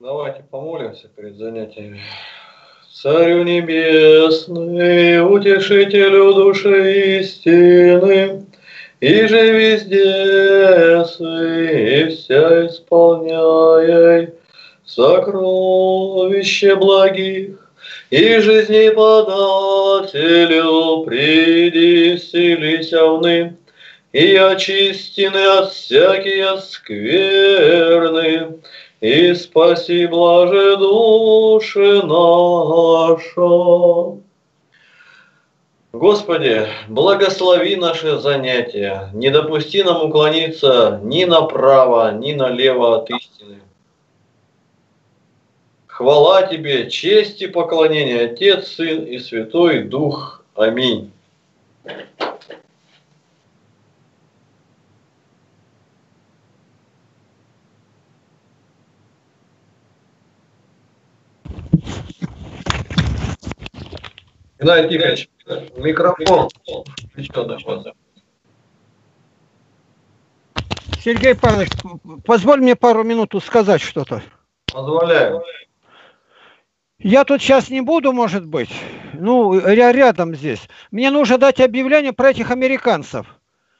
Давайте помолимся перед занятиями. Царю небесный, утешителю души истины, и же везде и вся исполняй сокровище благих, и жизни подателю приди селися вны, и очистины от всякие скверны, и спаси блаже души наша. Господи, благослови наше занятие, не допусти нам уклониться ни направо, ни налево от истины. Хвала Тебе, честь и поклонение, Отец, Сын и Святой Дух. Аминь. Геннадий Тихонович, микрофон Сергей Павлович, позволь мне пару минут сказать что-то. Позволяю. Я тут сейчас не буду, может быть. Ну, я рядом здесь. Мне нужно дать объявление про этих американцев.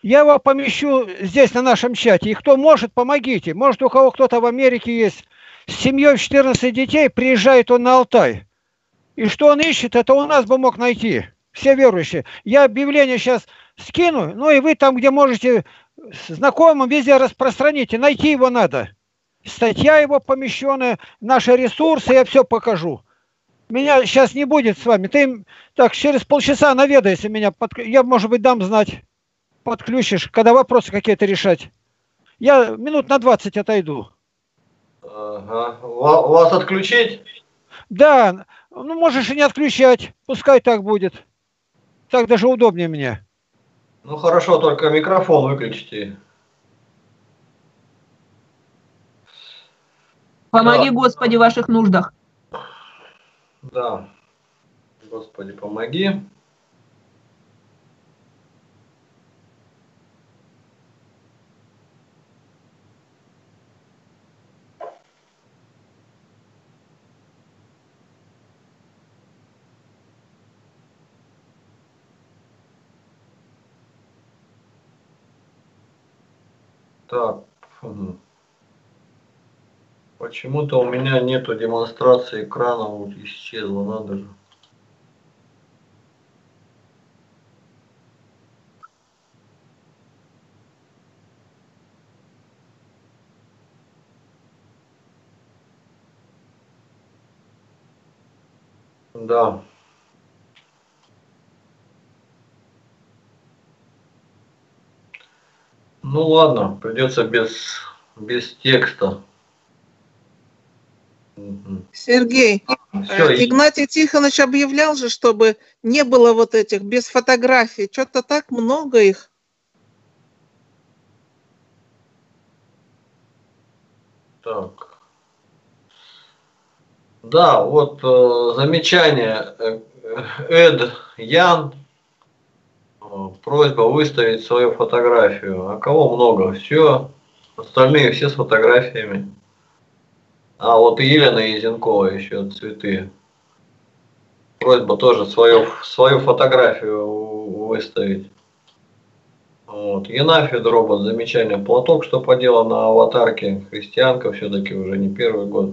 Я его помещу здесь, на нашем чате. И кто может, помогите. Может, у кого кто-то в Америке есть с семьей 14 детей, приезжает он на Алтай. И что он ищет, это у нас бы мог найти. Все верующие. Я объявление сейчас скину, ну и вы там, где можете знакомым везде распространите. Найти его надо. Статья его помещенная, наши ресурсы, я все покажу. Меня сейчас не будет с вами. Ты так через полчаса наведайся меня. Под... Я, может быть, дам знать. Подключишь, когда вопросы какие-то решать. Я минут на 20 отойду. Ага. Вас отключить? Да, ну, можешь и не отключать. Пускай так будет. Так даже удобнее мне. Ну, хорошо, только микрофон выключите. Помоги, да. Господи, в ваших нуждах. Да. Господи, помоги. Так. Почему-то у меня нету демонстрации экрана, вот исчезла, надо же. Да. Ну ладно, придется без, без текста. Сергей, Все, э, Игнатий Тихонович объявлял же, чтобы не было вот этих без фотографий. Что-то так много их. Так. Да, вот э, замечание. Э, Эд Ян просьба выставить свою фотографию. А кого много? Все. Остальные все с фотографиями. А вот Елена Езенкова еще цветы. Просьба тоже свою, свою фотографию выставить. Вот. Енафи Дробот, замечание. Платок, что поделал на аватарке. Христианка все-таки уже не первый год.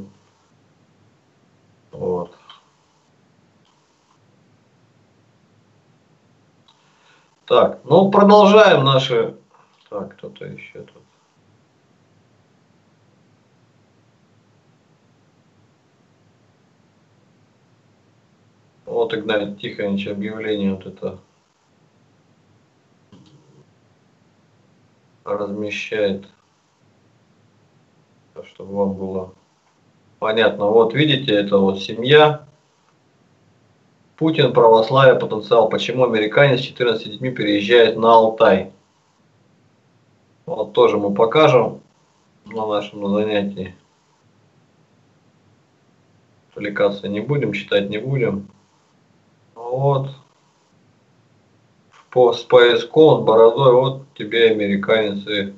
Вот. Так, ну продолжаем наши... Так, кто-то еще тут. Вот Игнатий Тихонович объявление вот это размещает, чтобы вам было понятно. Вот видите, это вот семья, Путин, православие, потенциал. Почему американец с 14 детьми переезжает на Алтай? Вот тоже мы покажем на нашем занятии. Отвлекаться не будем, читать не будем. Вот. По, с пояском, с бородой, вот тебе американец и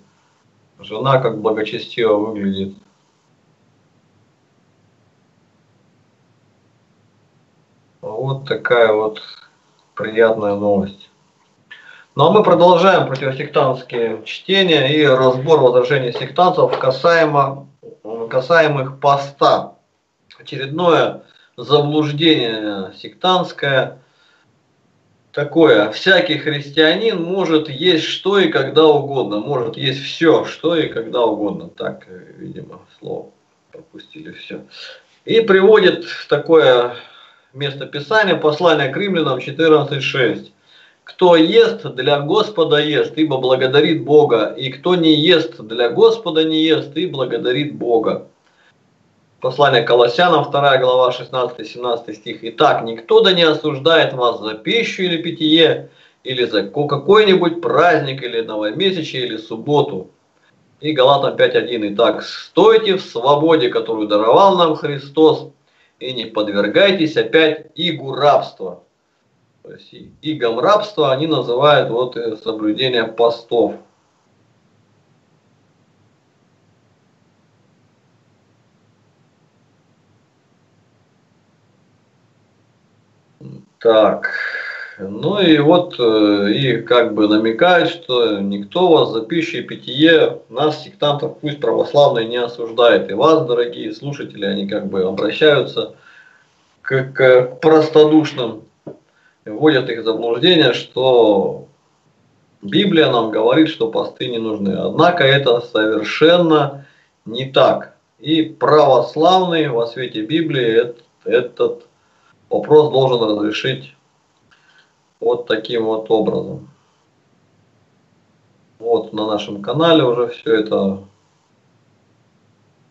жена как благочестиво выглядит. Вот такая вот приятная новость. Ну а мы продолжаем противосектантские чтения и разбор возражений сектантов касаемо, касаемых поста. Очередное заблуждение сектантское такое. Всякий христианин может есть что и когда угодно. Может есть все, что и когда угодно. Так, видимо, слово пропустили все. И приводит такое место Писания, послание к римлянам 14.6. Кто ест, для Господа ест, ибо благодарит Бога, и кто не ест, для Господа не ест, и благодарит Бога. Послание Колоссянам, 2 глава, 16-17 стих. Итак, никто да не осуждает вас за пищу или питье, или за какой-нибудь праздник, или новомесячие, или субботу. И Галатам 5.1. Итак, стойте в свободе, которую даровал нам Христос, и не подвергайтесь опять игу рабства. То есть игом рабства они называют вот соблюдение постов. Так, ну и вот э, и как бы намекает, что никто вас за пищей и питье, нас, сектантов, пусть православные не осуждает. И вас, дорогие слушатели, они как бы обращаются к, к простодушным, вводят их в заблуждение, что Библия нам говорит, что посты не нужны. Однако это совершенно не так. И православный во свете Библии этот, этот вопрос должен разрешить вот таким вот образом. Вот на нашем канале уже все это,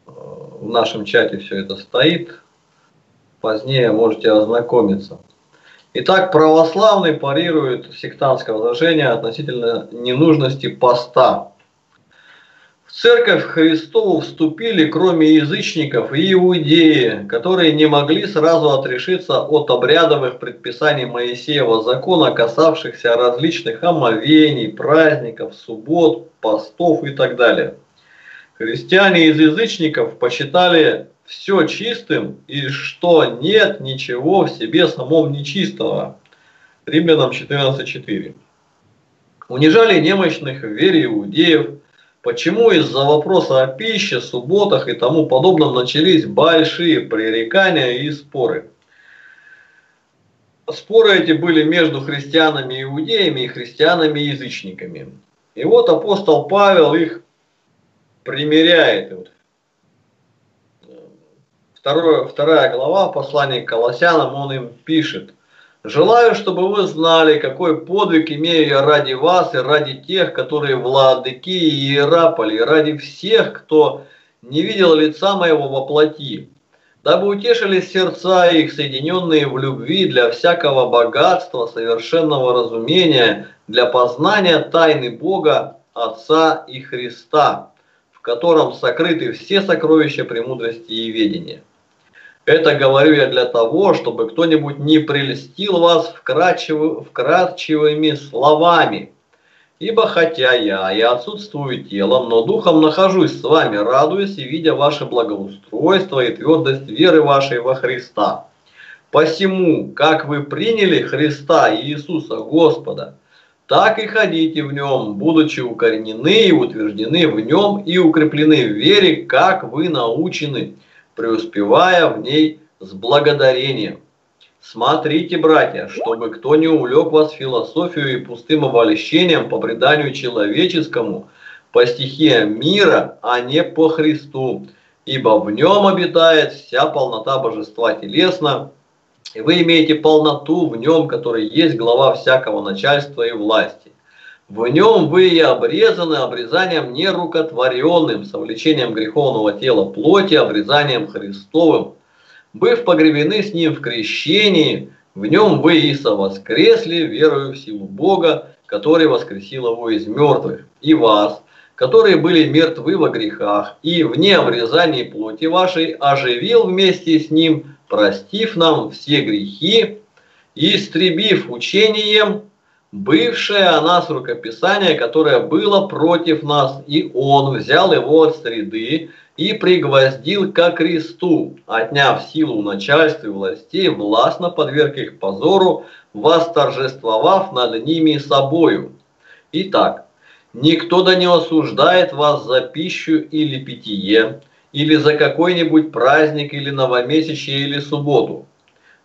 э, в нашем чате все это стоит. Позднее можете ознакомиться. Итак, православный парирует сектантское возражение относительно ненужности поста. Церковь Христову вступили, кроме язычников, и иудеи, которые не могли сразу отрешиться от обрядовых предписаний Моисеева закона, касавшихся различных омовений, праздников, суббот, постов и так далее. Христиане из язычников посчитали все чистым и что нет ничего в себе самом нечистого. Римлянам 14.4. Унижали немощных в вере иудеев, Почему из-за вопроса о пище, субботах и тому подобном начались большие пререкания и споры? Споры эти были между христианами иудеями и христианами язычниками. И вот апостол Павел их примеряет. Второе, вторая глава послания к Колоссянам, он им пишет. Желаю, чтобы вы знали, какой подвиг имею я ради вас и ради тех, которые владыки и иераполи, и ради всех, кто не видел лица моего во плоти, дабы утешились сердца их, соединенные в любви для всякого богатства, совершенного разумения, для познания тайны Бога, Отца и Христа, в котором сокрыты все сокровища премудрости и ведения. Это говорю я для того, чтобы кто-нибудь не прельстил вас вкрадчивыми словами. Ибо хотя я и отсутствую телом, но духом нахожусь с вами, радуясь и видя ваше благоустройство и твердость веры вашей во Христа. Посему, как вы приняли Христа Иисуса Господа, так и ходите в нем, будучи укоренены и утверждены в нем и укреплены в вере, как вы научены – преуспевая в ней с благодарением. Смотрите, братья, чтобы кто не увлек вас философию и пустым обольщением по преданию человеческому, по стихиям мира, а не по Христу, ибо в нем обитает вся полнота божества телесно, и вы имеете полноту в нем, который есть глава всякого начальства и власти. В нем вы и обрезаны обрезанием нерукотворенным, совлечением греховного тела плоти, обрезанием Христовым. Быв погребены с ним в крещении, в нем вы и совоскресли, верою в силу Бога, который воскресил его из мертвых, и вас, которые были мертвы во грехах, и в необрезании плоти вашей оживил вместе с ним, простив нам все грехи, истребив учением бывшее о нас рукописание, которое было против нас, и он взял его от среды и пригвоздил ко кресту, отняв силу у начальства и властей, властно подверг их позору, восторжествовав над ними собою. Итак, никто да не осуждает вас за пищу или питье, или за какой-нибудь праздник, или новомесячье, или субботу.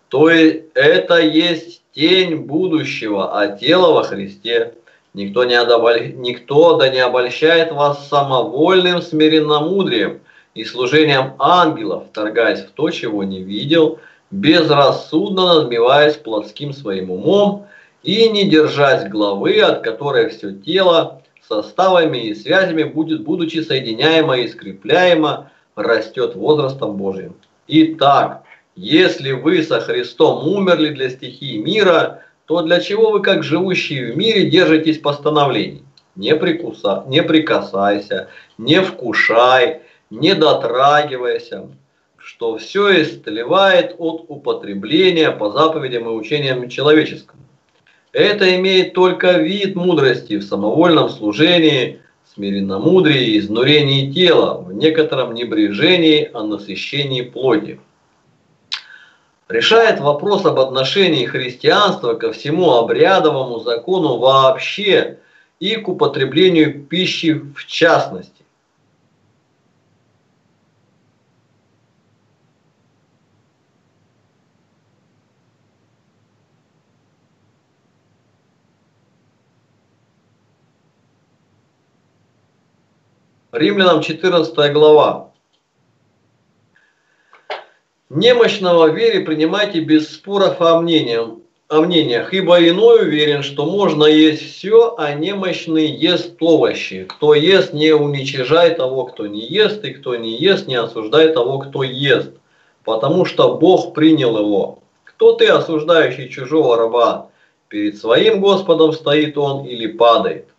То есть это есть тень будущего, а тело во Христе. Никто, не одобаль... Никто да не обольщает вас самовольным смиренномудрием и служением ангелов, вторгаясь в то, чего не видел, безрассудно надмеваясь плотским своим умом и не держась главы, от которой все тело составами и связями будет, будучи соединяемо и скрепляемо, растет возрастом Божьим. Итак, если вы со Христом умерли для стихии мира, то для чего вы, как живущие в мире, держитесь постановлений? Не, прикуса, не прикасайся, не вкушай, не дотрагивайся, что все истлевает от употребления по заповедям и учениям человеческим. Это имеет только вид мудрости в самовольном служении, смиренномудрии изнурении тела, в некотором небрежении о насыщении плоти. Решает вопрос об отношении христианства ко всему обрядовому закону вообще и к употреблению пищи в частности. Римлянам 14 глава. Немощного вере принимайте без споров о, мнениях, о мнениях, ибо иной уверен, что можно есть все, а немощный ест овощи. Кто ест, не уничижай того, кто не ест, и кто не ест, не осуждай того, кто ест, потому что Бог принял его. Кто ты, осуждающий чужого раба? Перед своим Господом стоит он или падает?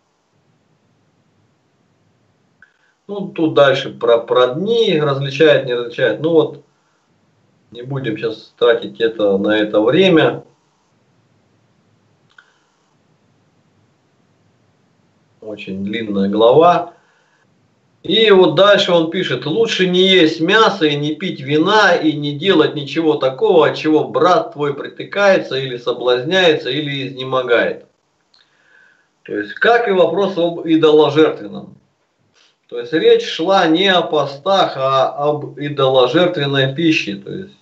Ну, тут дальше про, про дни различает, не различает. Ну вот, не будем сейчас тратить это на это время. Очень длинная глава. И вот дальше он пишет, лучше не есть мясо и не пить вина и не делать ничего такого, от чего брат твой притыкается или соблазняется или изнемогает. То есть, как и вопрос об идоложертвенном. То есть речь шла не о постах, а об идоложертвенной пище. То есть.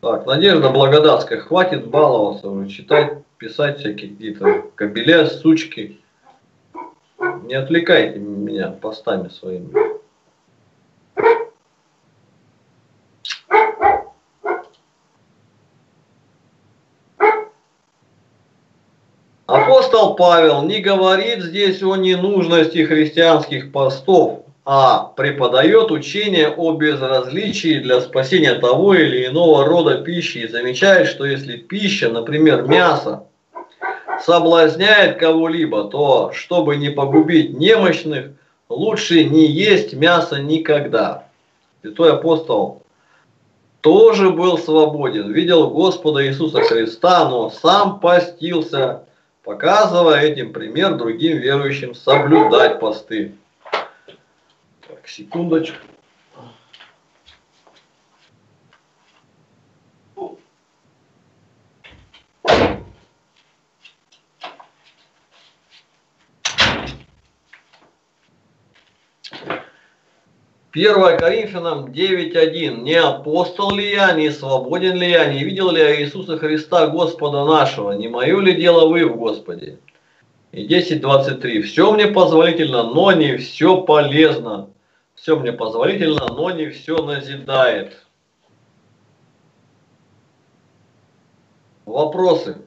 Так, Надежда Благодатская, хватит баловаться уже, читать, писать всякие какие-то кабеля, сучки. Не отвлекайте меня постами своими. Апостол Павел не говорит здесь о ненужности христианских постов, а преподает учение о безразличии для спасения того или иного рода пищи и замечает, что если пища, например, мясо, соблазняет кого-либо, то, чтобы не погубить немощных, лучше не есть мясо никогда. Святой апостол тоже был свободен, видел Господа Иисуса Христа, но сам постился показывая этим пример другим верующим соблюдать посты. Так, секундочку. Первое Коринфянам 9.1. Не апостол ли я, не свободен ли я, не видел ли я Иисуса Христа Господа нашего, не мое ли дело вы в Господе? И 10.23. Все мне позволительно, но не все полезно. Все мне позволительно, но не все назидает. Вопросы?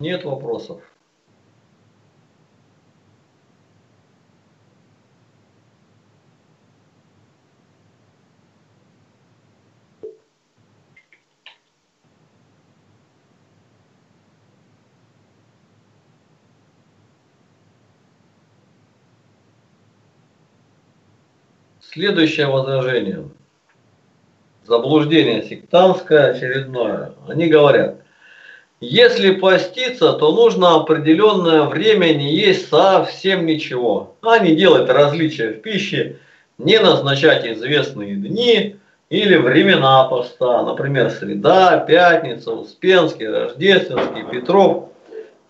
Нет вопросов. Следующее возражение. Заблуждение сектантское очередное. Они говорят, если поститься, то нужно определенное время не есть совсем ничего, а не делать различия в пище, не назначать известные дни или времена поста, например, среда, пятница, Успенский, Рождественский, Петров.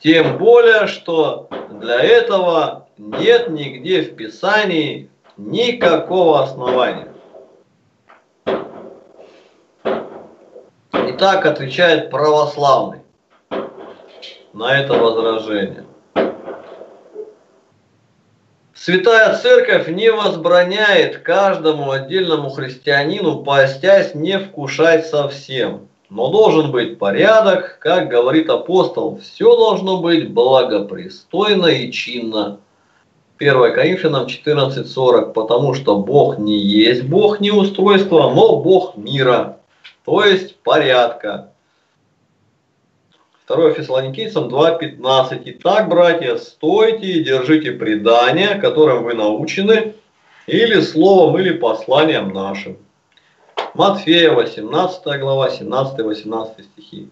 Тем более, что для этого нет нигде в Писании никакого основания. И так отвечает православный на это возражение. Святая Церковь не возбраняет каждому отдельному христианину, постясь, не вкушать совсем. Но должен быть порядок, как говорит апостол, все должно быть благопристойно и чинно. 1 Коринфянам 14.40, потому что Бог не есть Бог неустройства, но Бог мира, то есть порядка. 2 Фессалоникийцам 2.15. Итак, братья, стойте и держите предание, которым вы научены, или словом, или посланием нашим. Матфея 18 глава, 17-18 стихи.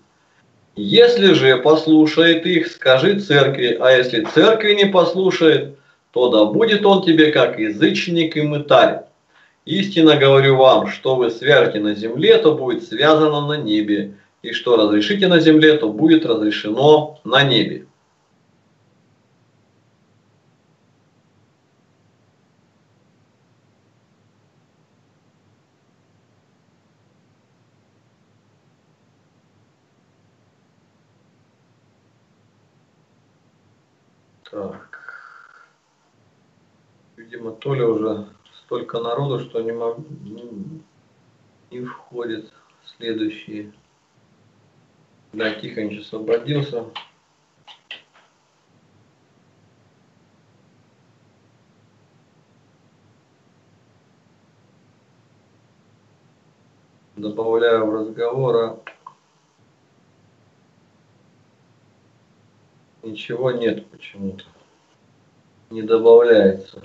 Если же послушает их, скажи церкви, а если церкви не послушает, то да будет он тебе как язычник и мытарь. Истинно говорю вам, что вы свяжете на земле, то будет связано на небе, и что разрешите на земле, то будет разрешено на небе. Так. Видимо, то ли уже столько народу, что не, мог, не входит следующие. Да, Тихонич освободился. Добавляю в разговора. Ничего нет почему-то. Не добавляется.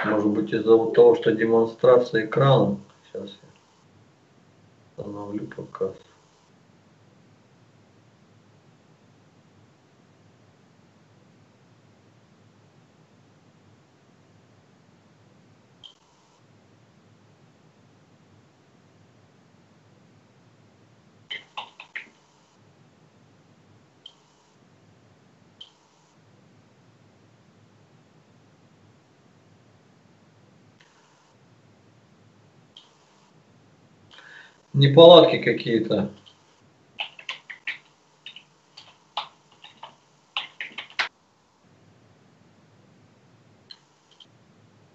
Так, может быть из-за того, что демонстрация экрана. Сейчас я остановлю показ. Неполадки какие-то.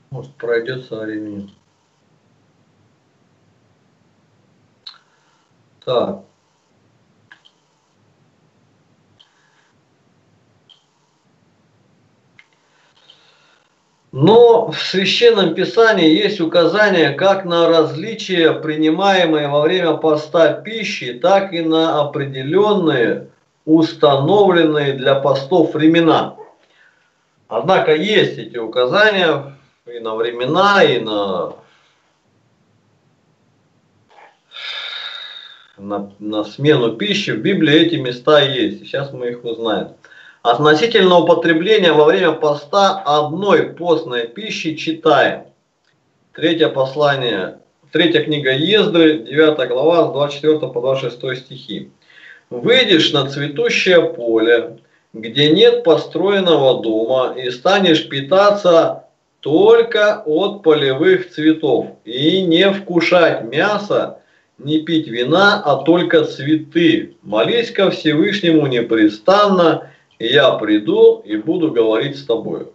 Может пройдет со временем. Так. Но в Священном Писании есть указания как на различия, принимаемые во время поста пищи, так и на определенные, установленные для постов времена. Однако есть эти указания и на времена, и на, на, на смену пищи. В Библии эти места есть. Сейчас мы их узнаем. Относительно употребления во время поста одной постной пищи читаем. Третье послание, третья книга Ездры, 9 глава, с 24 по 26 стихи. «Выйдешь на цветущее поле, где нет построенного дома, и станешь питаться только от полевых цветов, и не вкушать мясо, не пить вина, а только цветы. Молись ко Всевышнему непрестанно, и я приду и буду говорить с тобою.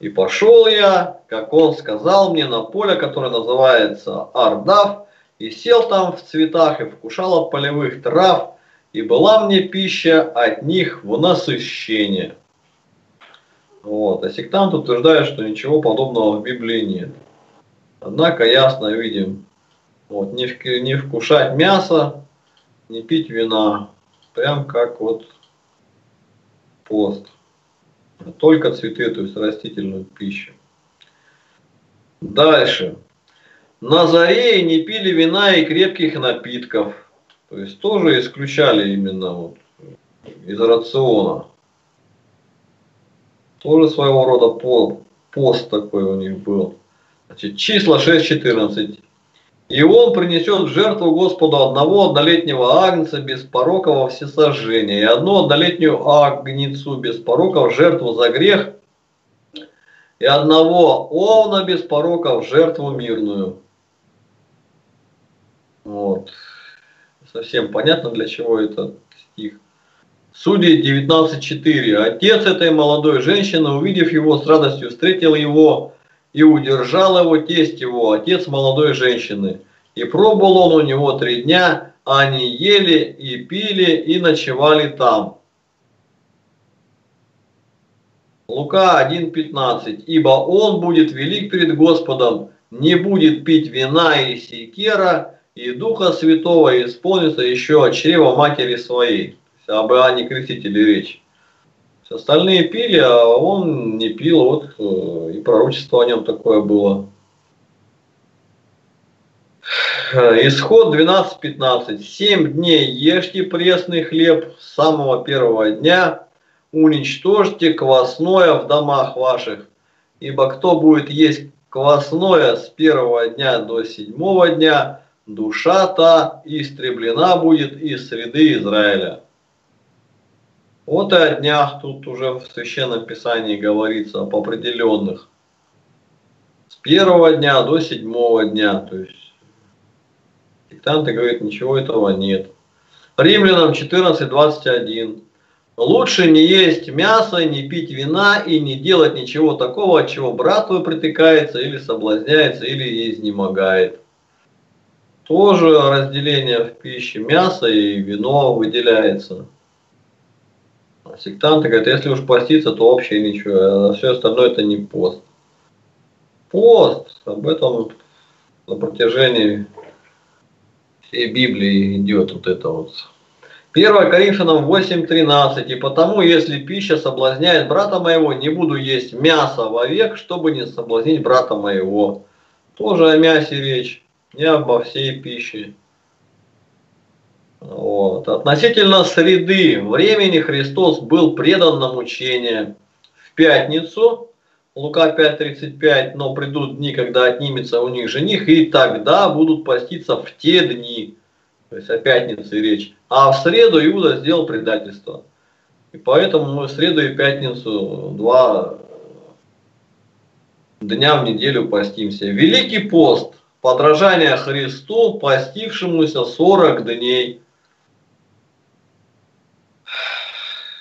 И пошел я, как он сказал мне, на поле, которое называется Ардав, и сел там в цветах, и вкушал от полевых трав, и была мне пища от них в насыщение. Вот. А сектант утверждает, что ничего подобного в Библии нет. Однако ясно видим, вот, не, не вкушать мясо, не пить вина, прям как вот пост. Только цветы, то есть растительную пищу. Дальше. Назареи не пили вина и крепких напитков. То есть тоже исключали именно вот из рациона. Тоже своего рода пост такой у них был. Значит, числа 6.14. И он принесет в жертву Господу одного однолетнего агнца без порока во всесожжение, и одну однолетнюю агницу без порока в жертву за грех, и одного овна без порока в жертву мирную. Вот. Совсем понятно, для чего этот стих. Судьи 19.4. Отец этой молодой женщины, увидев его, с радостью встретил его и удержал его тесть его, отец молодой женщины. И пробыл он у него три дня, а они ели и пили и ночевали там. Лука 1.15. Ибо он будет велик перед Господом, не будет пить вина и секера, и Духа Святого исполнится еще от чрева матери своей. Об Иоанне Крестителе речь. Остальные пили, а он не пил, вот э, и пророчество о нем такое было. Исход 12.15. Семь дней ешьте пресный хлеб с самого первого дня, уничтожьте квасное в домах ваших, ибо кто будет есть квасное с первого дня до седьмого дня, душа та истреблена будет из среды Израиля. Вот и о днях тут уже в Священном Писании говорится об определенных. С первого дня до седьмого дня. То есть диктанты говорят, ничего этого нет. Римлянам 14.21. Лучше не есть мясо, не пить вина и не делать ничего такого, от чего брат твой притыкается или соблазняется, или изнемогает. Тоже разделение в пище мясо и вино выделяется. Сектанты говорят, если уж поститься, то вообще ничего, а все остальное это не пост. Пост, об этом на протяжении всей Библии идет вот это вот. 1 Коринфянам 8.13. И потому, если пища соблазняет брата моего, не буду есть мясо вовек, чтобы не соблазнить брата моего. Тоже о мясе речь, не обо всей пище. Вот. Относительно среды времени Христос был предан на мучение в пятницу, Лука 5.35, но придут дни, когда отнимется у них жених, и тогда будут поститься в те дни. То есть о пятнице речь. А в среду Иуда сделал предательство. И поэтому мы в среду и пятницу два дня в неделю постимся. Великий пост, подражание Христу, постившемуся 40 дней.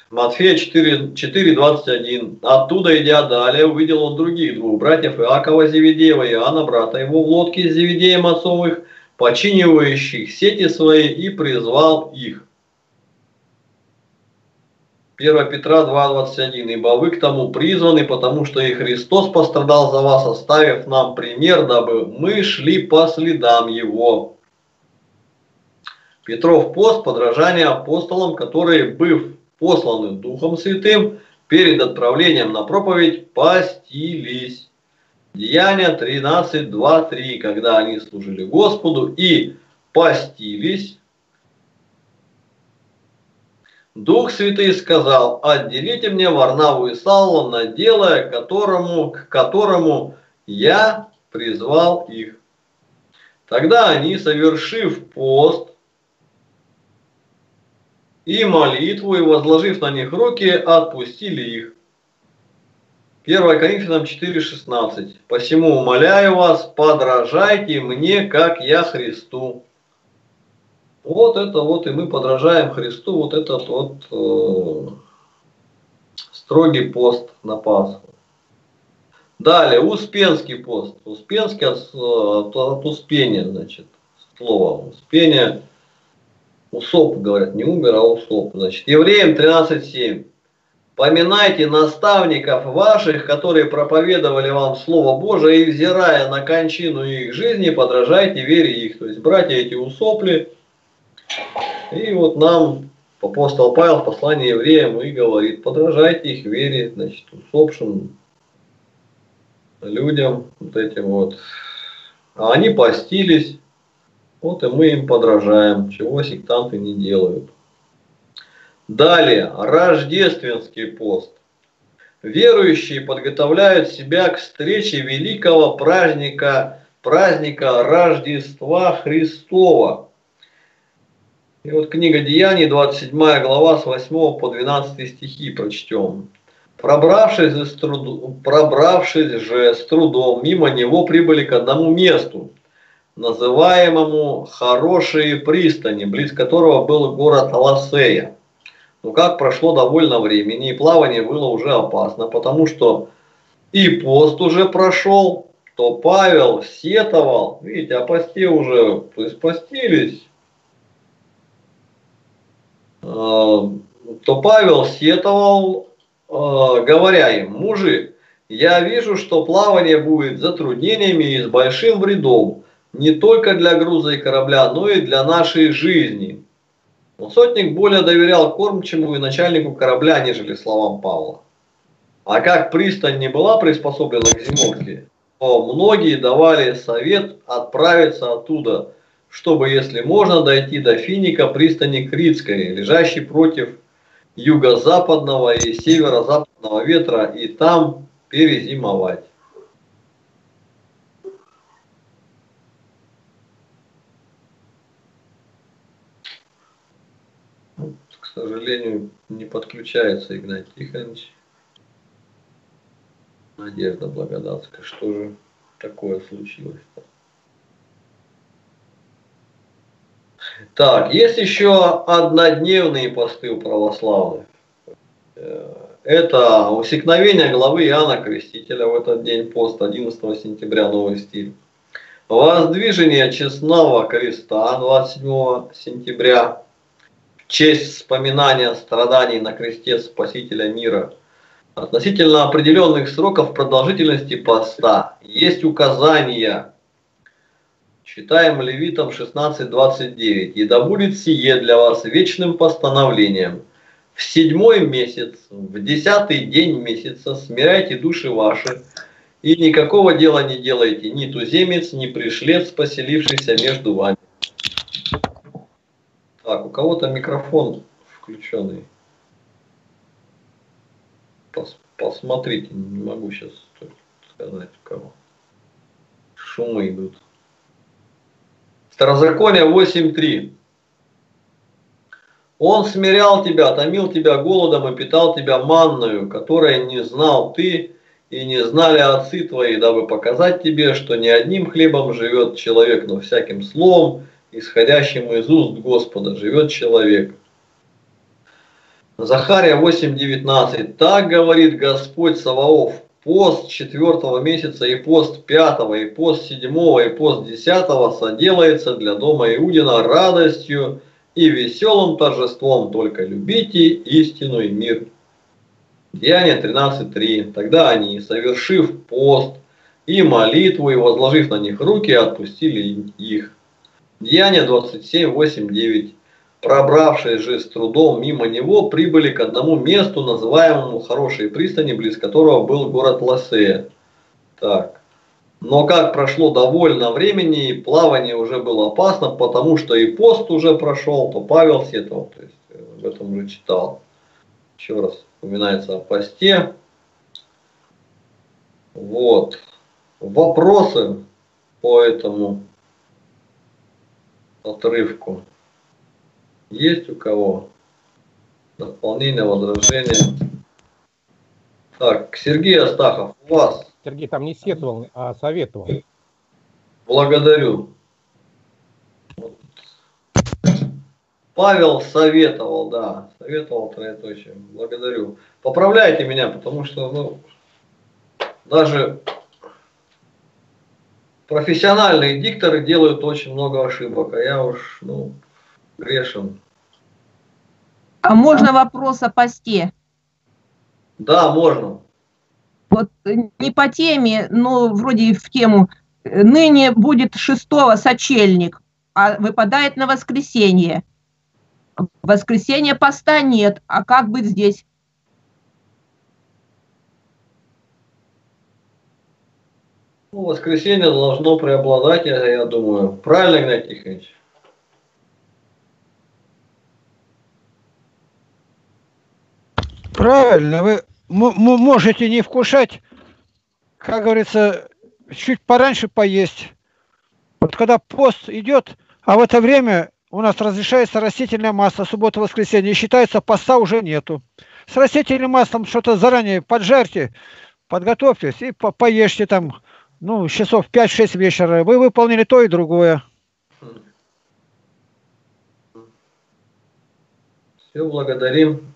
Матфея 4, 4, 21. Оттуда, идя далее, увидел он других двух братьев Иакова Зеведеева и Иоанна, брата его, в лодке с Зеведеем отцовых, починивающих сети свои, и призвал их. 1 Петра 2.21. Ибо вы к тому призваны, потому что и Христос пострадал за вас, оставив нам пример, дабы мы шли по следам Его. Петров пост – подражание апостолам, которые, быв посланы Духом Святым, перед отправлением на проповедь постились. Деяния 13, 2, 3, когда они служили Господу и постились, Дух Святый сказал, отделите мне Варнаву и Саула на дело, которому, к которому я призвал их. Тогда они, совершив пост, и молитву, и возложив на них руки, отпустили их. 1 Коринфянам 4,16. «Посему умоляю вас, подражайте мне, как я Христу». Вот это вот, и мы подражаем Христу, вот этот вот э, строгий пост на Пасху. Далее, Успенский пост. Успенский от, от, от Успения, значит, слово. Успение – Усоп, говорят, не умер, а усоп. Значит, Евреям 13.7. Поминайте наставников ваших, которые проповедовали вам Слово Божие, и взирая на кончину их жизни, подражайте вере их. То есть братья эти усопли. И вот нам апостол Павел в послании евреям и говорит, подражайте их вере, значит, усопшим людям, вот этим вот. А они постились, вот и мы им подражаем, чего сектанты не делают. Далее, рождественский пост. Верующие подготовляют себя к встрече великого праздника, праздника Рождества Христова. И вот книга Деяний, 27 глава, с 8 по 12 стихи прочтем. Пробравшись, труд... Пробравшись же с трудом, мимо него прибыли к одному месту, называемому Хорошие пристани, близ которого был город Лассея. Но как прошло довольно времени, и плавание было уже опасно, потому что и пост уже прошел, то Павел сетовал, видите, о посте уже, постились, а, то Павел сетовал, а, говоря им, мужи, я вижу, что плавание будет затруднениями и с большим вредом, не только для груза и корабля, но и для нашей жизни. Но сотник более доверял кормчему и начальнику корабля, нежели словам Павла. А как пристань не была приспособлена к зимовке, то многие давали совет отправиться оттуда, чтобы, если можно, дойти до Финика, пристани Критской, лежащей против юго-западного и северо-западного ветра, и там перезимовать. Сожалению, не подключается Игнатий Тихонович. Надежда Благодатская. Что же такое случилось-то? Так, есть еще однодневные посты у православных. Э, это усекновение главы Иоанна Крестителя в этот день, пост 11 сентября, новый стиль. Воздвижение честного креста 27 сентября честь вспоминания страданий на кресте Спасителя мира. Относительно определенных сроков продолжительности поста есть указания. Читаем Левитам 16.29. «И да будет сие для вас вечным постановлением. В седьмой месяц, в десятый день месяца смиряйте души ваши, и никакого дела не делайте, ни туземец, ни пришлец, поселившийся между вами. Так, у кого-то микрофон включенный. Пос, посмотрите, не могу сейчас сказать у кого. Шумы идут. Старозаконие 8.3. Он смирял тебя, томил тебя голодом и питал тебя манною, которой не знал ты и не знали отцы твои, дабы показать тебе, что не одним хлебом живет человек, но всяким словом, исходящему из уст Господа, живет человек. Захария 8.19. Так говорит Господь Саваоф, пост четвертого месяца и пост пятого, и пост седьмого, и пост десятого соделается для дома Иудина радостью и веселым торжеством, только любите истину и мир. Деяние 13.3. Тогда они, совершив пост и молитву, и возложив на них руки, отпустили их. Деяние 27, 8, 9. Пробравшись же с трудом мимо него, прибыли к одному месту, называемому Хорошей пристани, близ которого был город Лассея. Так. Но как прошло довольно времени, и плавание уже было опасно, потому что и пост уже прошел, то Павел сетовал, то есть э, об этом уже читал. Еще раз упоминается о посте. Вот. Вопросы по этому отрывку. Есть у кого дополнение, возражение? Так, Сергей Астахов, у вас. Сергей там не сетовал, а советовал. Благодарю. Павел советовал, да, советовал троеточие. Благодарю. Поправляйте меня, потому что ну, даже профессиональные дикторы делают очень много ошибок, а я уж, ну, грешен. А можно вопрос о посте? Да, можно. Вот не по теме, но вроде в тему. Ныне будет шестого сочельник, а выпадает на воскресенье. В воскресенье поста нет, а как быть здесь? Ну, воскресенье должно преобладать, я, думаю. Правильно, Игнатий Тихонович? Правильно, вы можете не вкушать, как говорится, чуть пораньше поесть. Вот когда пост идет, а в это время у нас разрешается растительное масло, суббота-воскресенье, считается, поста уже нету. С растительным маслом что-то заранее поджарьте, подготовьтесь и по поешьте там, ну, часов 5-6 вечера. Вы выполнили то и другое. Все, благодарим.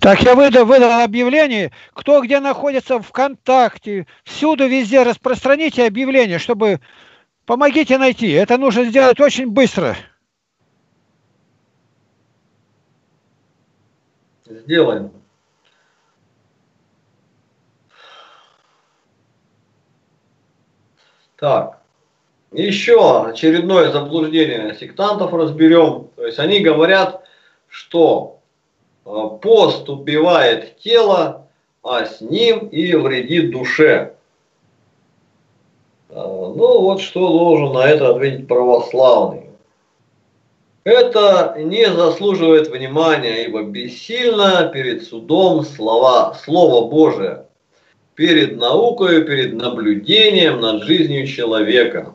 Так я выдал, выдал объявление, кто где находится ВКонтакте, всюду везде распространите объявление, чтобы помогите найти. Это нужно сделать очень быстро. Сделаем. Так, еще очередное заблуждение сектантов разберем. То есть они говорят, что а, пост убивает тело, а с ним и вредит душе. А, ну вот что должен на это ответить православный. Это не заслуживает внимания, ибо бессильно перед судом слова, Слово Божие, перед наукой, перед наблюдением над жизнью человека.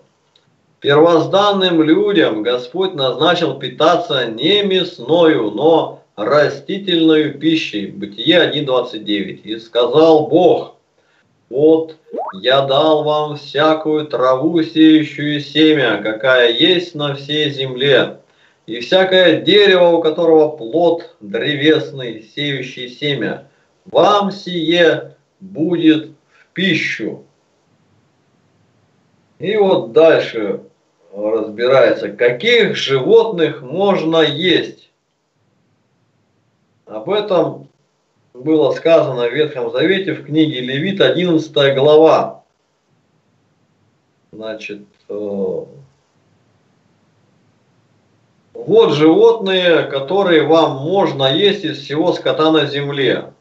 Первозданным людям Господь назначил питаться не мясною, но растительную пищей. Бытие 1.29. И сказал Бог, вот я дал вам всякую траву, сеющую семя, какая есть на всей земле, и всякое дерево, у которого плод древесный, сеющий семя. Вам сие будет в пищу. И вот дальше разбирается, каких животных можно есть. Об этом было сказано в Ветхом Завете в книге Левит, 11 глава. Значит, э, вот животные, которые вам можно есть из всего скота на земле.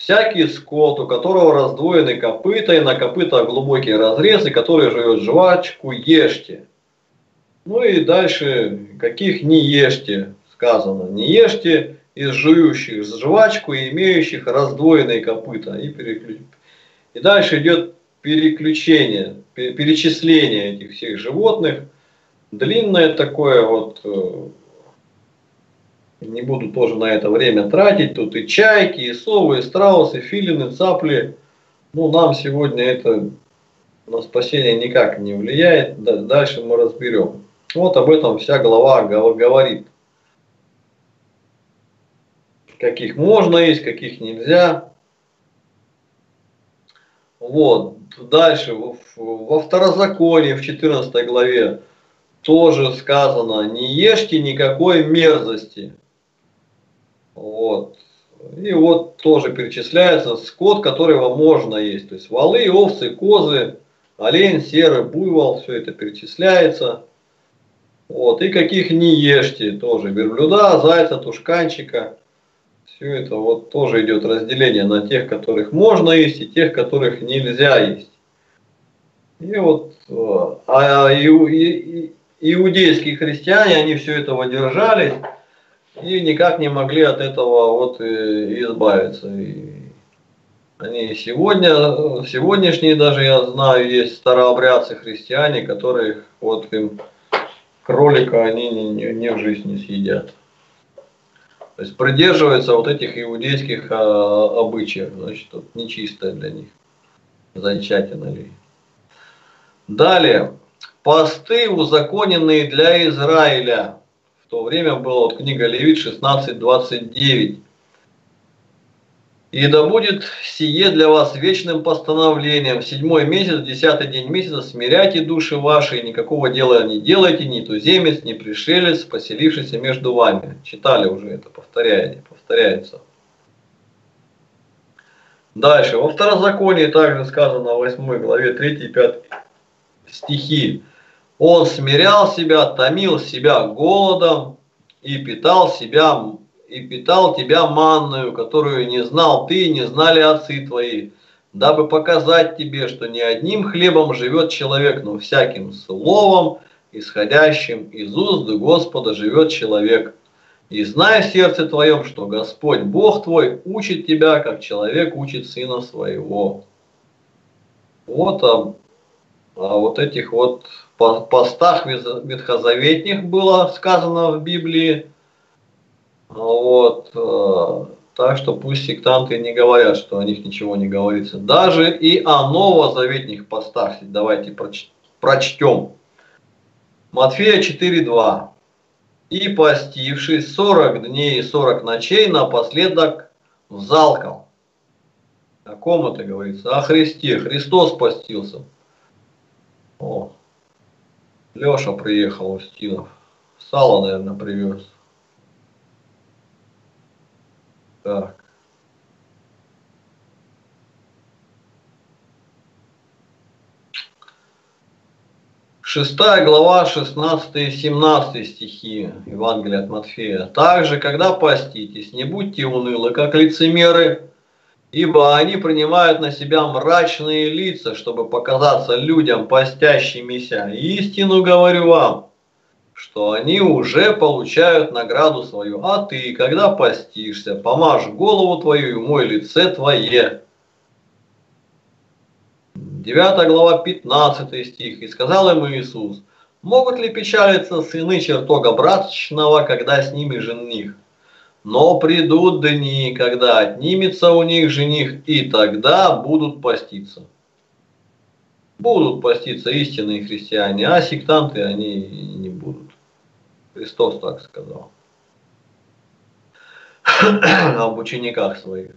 Всякий скот, у которого раздвоены копыта и на копыта глубокие разрезы, который живет жвачку, ешьте. Ну и дальше, каких не ешьте, сказано. Не ешьте из жующих жвачку и имеющих раздвоенные копыта. И, переключ... и дальше идет переключение, перечисление этих всех животных. Длинное такое вот, э, не буду тоже на это время тратить, тут и чайки, и совы, и страусы, филины, цапли. Ну, нам сегодня это на спасение никак не влияет, дальше мы разберем. Вот об этом вся глава говорит каких можно есть, каких нельзя. Вот. Дальше, во второзаконии, в 14 главе, тоже сказано, не ешьте никакой мерзости. Вот. И вот тоже перечисляется скот, которого можно есть. То есть валы, овцы, козы, олень, серый, буйвол, все это перечисляется. Вот. И каких не ешьте тоже. Верблюда, зайца, тушканчика все это вот тоже идет разделение на тех, которых можно есть, и тех, которых нельзя есть. И вот э, а иудейские христиане, они все это водержались и никак не могли от этого вот избавиться. И они сегодня, сегодняшние даже я знаю, есть старообрядцы христиане, которые вот им кролика они ни, ни, ни в жизни не съедят. То есть придерживаются вот этих иудейских а, обычаев, значит, вот, нечистое для них, зачатина ли. Далее, посты, узаконенные для Израиля. То время была вот книга Левит 16.29. И да будет сие для вас вечным постановлением. В седьмой месяц, десятый день месяца смиряйте души ваши, и никакого дела не делайте, ни туземец, ни пришелец, поселившийся между вами. Читали уже это, повторяйте, повторяется. Дальше. Во второзаконии также сказано в 8 главе 3 и 5 стихи. Он смирял себя, томил себя голодом и питал себя и питал тебя манную, которую не знал ты, не знали отцы твои, дабы показать тебе, что не одним хлебом живет человек, но всяким словом, исходящим из уст Господа живет человек. И знай в сердце твоем, что Господь Бог твой учит тебя, как человек учит сына своего. Вот о, о вот этих вот постах ветхозаветних было сказано в Библии. Вот, э, так что пусть сектанты не говорят, что о них ничего не говорится. Даже и о новозаветних постах давайте прочтем. Матфея 4.2 и постившись сорок дней и сорок ночей, напоследок взалкал. О ком это говорится? О Христе. Христос постился. О, Леша приехал, Устинов. Сало, наверное, привез. Так. Шестая глава, 16 и 17 стихи Евангелия от Матфея. Также, когда поститесь, не будьте унылы, как лицемеры, ибо они принимают на себя мрачные лица, чтобы показаться людям постящимися. Истину говорю вам, что они уже получают награду свою. А ты, когда постишься, помажь голову твою и мой лице твое 9 глава, 15 стих. «И сказал ему Иисус, могут ли печалиться сыны чертога брачного, когда с ними жених? Но придут дни, когда отнимется у них жених, и тогда будут поститься». Будут поститься истинные христиане, а сектанты они не будут. Христос так сказал об учениках своих.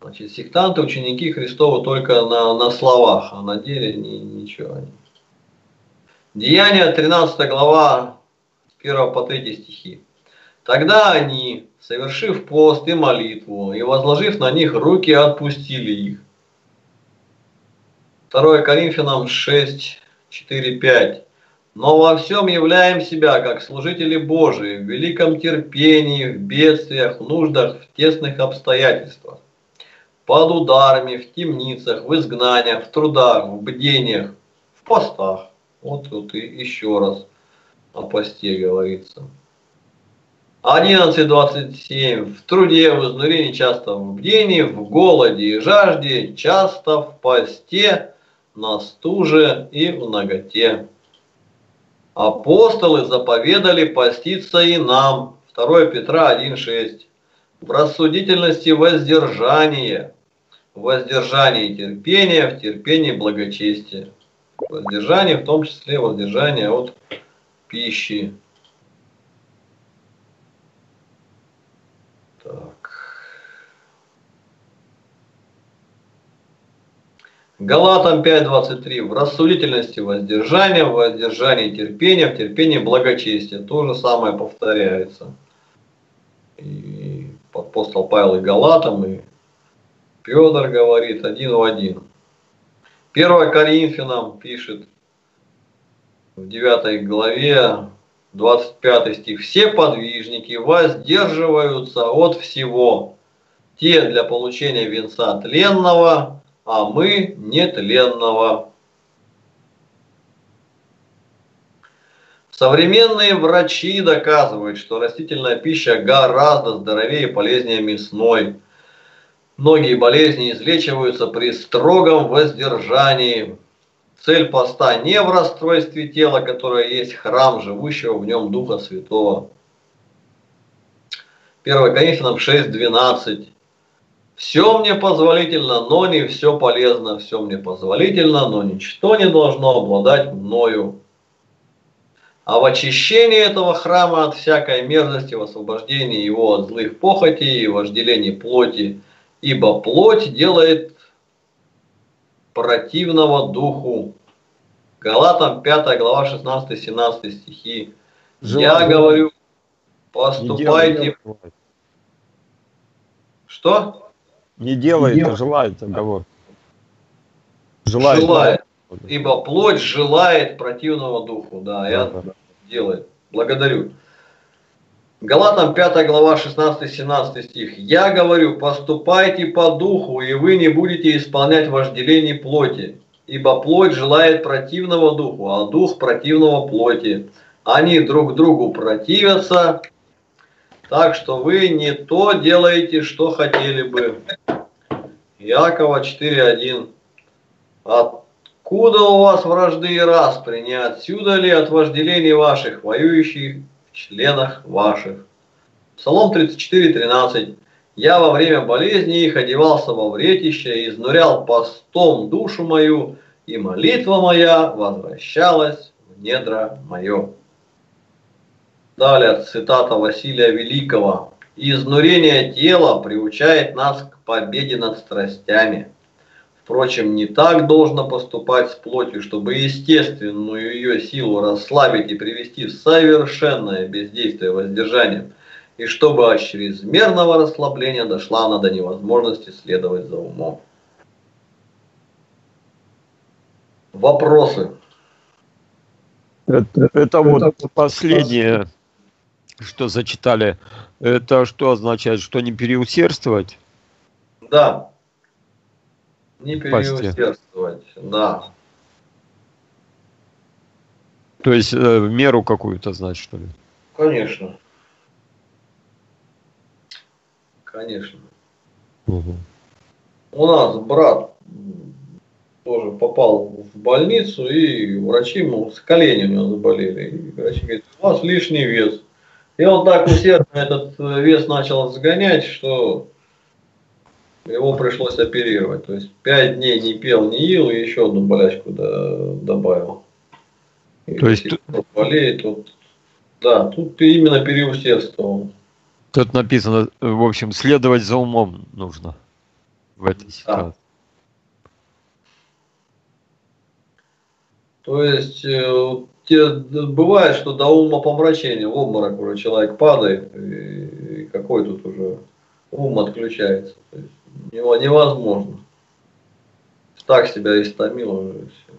Значит, сектанты, ученики Христова только на, на словах, а на деле ни, ничего. Деяния 13 глава, 1 по 3 стихи. Тогда они, совершив пост и молитву, и возложив на них руки, отпустили их. 2 Коринфянам 6, 4, 5. Но во всем являем себя, как служители Божии, в великом терпении, в бедствиях, в нуждах, в тесных обстоятельствах под ударами, в темницах, в изгнаниях, в трудах, в бдениях, в постах. Вот тут и еще раз о посте говорится. 11.27. В труде, в изнурении, часто в бдении, в голоде и жажде, часто в посте, на стуже и в ноготе. Апостолы заповедали поститься и нам. 2 Петра 1.6 в рассудительности воздержание, в воздержании терпения, в терпении благочестия. Воздержание, в том числе воздержание от пищи. Так. Галатам 5.23. В рассудительности воздержания, в воздержании терпения, в терпении благочестия. То же самое повторяется. И апостол Павел и Галатам, и Петр говорит один в один. 1 Коринфянам пишет в 9 главе 25 стих. Все подвижники воздерживаются от всего. Те для получения венца тленного, а мы нетленного. Современные врачи доказывают, что растительная пища гораздо здоровее и полезнее мясной. Многие болезни излечиваются при строгом воздержании. Цель поста не в расстройстве тела, которое есть храм живущего в нем Духа Святого. 1 Коринфянам 6.12. Все мне позволительно, но не все полезно. Все мне позволительно, но ничто не должно обладать мною. а в очищении этого храма от всякой мерзости, в освобождении его от злых похотей и вожделений плоти, ибо плоть делает противного духу. Галатам 5 глава 16-17 стихи. Желаю. Я говорю, поступайте... Не Что? Не делай, это желает оговор. Желает. желает. Ибо плоть желает противного духу. Да, я да. делаю. Благодарю. Галатам 5 глава 16-17 стих. «Я говорю, поступайте по духу, и вы не будете исполнять вожделений плоти, ибо плоть желает противного духу, а дух противного плоти. Они друг другу противятся, так что вы не то делаете, что хотели бы». Иакова 4.1. Откуда у вас вражды и распри? Не отсюда ли от вожделений ваших, воюющих членах ваших? Псалом 34.13. Я во время болезни их одевался во вретище, изнурял постом душу мою, и молитва моя возвращалась в недра мое. Далее цитата Василия Великого. «Изнурение тела приучает нас к победе над страстями». Впрочем, не так должно поступать с плотью, чтобы естественную ее силу расслабить и привести в совершенное бездействие воздержания, и чтобы от чрезмерного расслабления дошла она до невозможности следовать за умом. Вопросы? Это, это вот последнее, что зачитали. Это что означает, что не переусердствовать? Да. Не переусердствовать, да. То есть э, меру какую-то знать, что ли? Конечно. Конечно. Угу. У нас брат тоже попал в больницу, и врачи ему с колени у него заболели. И врачи говорят, у вас лишний вес. И он так усердно этот вес начал сгонять, что его пришлось оперировать. То есть пять дней не пел, не ел и еще одну болячку до, добавил. И То есть болеет, вот, да, тут именно переусердствовал. Тут написано, в общем, следовать за умом нужно в этой ситуации. Да. То есть э, те, бывает, что до ума помрачения, в обморок уже человек падает, и, и какой тут уже ум отключается. То есть его невозможно. Так себя истомил уже все.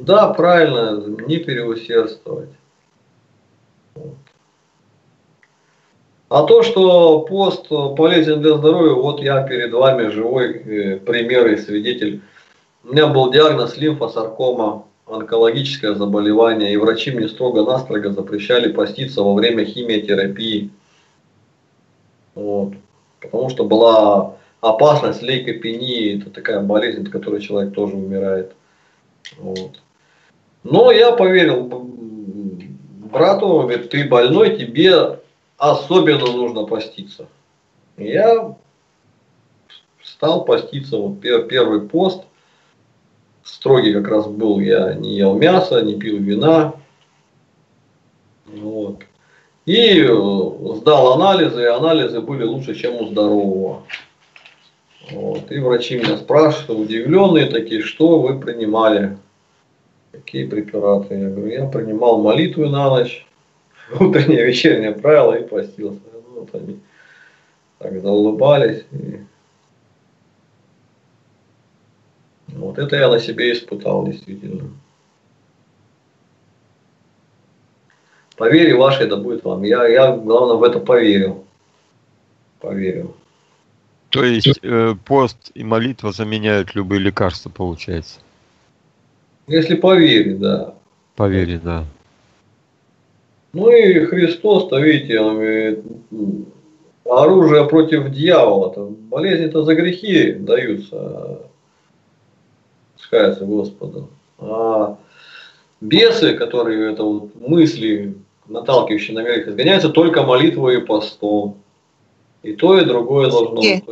Да, правильно, не переусердствовать. А то, что пост полезен для здоровья, вот я перед вами живой э, пример и свидетель. У меня был диагноз лимфосаркома, онкологическое заболевание, и врачи мне строго-настрого запрещали поститься во время химиотерапии. Вот потому что была опасность лейкопении, это такая болезнь, от которой человек тоже умирает. Вот. Но я поверил брату, говорит, ты больной, тебе особенно нужно поститься. Я стал поститься, вот первый пост, строгий как раз был, я не ел мясо, не пил вина. Вот. И э, сдал анализы, и анализы были лучше, чем у здорового. Вот. И врачи меня спрашивают, удивленные такие, что вы принимали, какие препараты. Я говорю, я принимал молитву на ночь, утреннее, вечернее правило и постился. Вот они так заулыбались. И... Вот это я на себе испытал действительно. По вере вашей да будет вам. Я, я, главное, в это поверил. Поверил. То есть э, пост и молитва заменяют любые лекарства, получается? Если по вере, да. По вере, да. Ну и Христос-то, видите, он говорит, оружие против дьявола. -то. Болезни-то за грехи даются, скается Господу. А бесы, которые это вот мысли наталкивающие на грех, изгоняются только молитвой и постом. И то, и другое должно быть.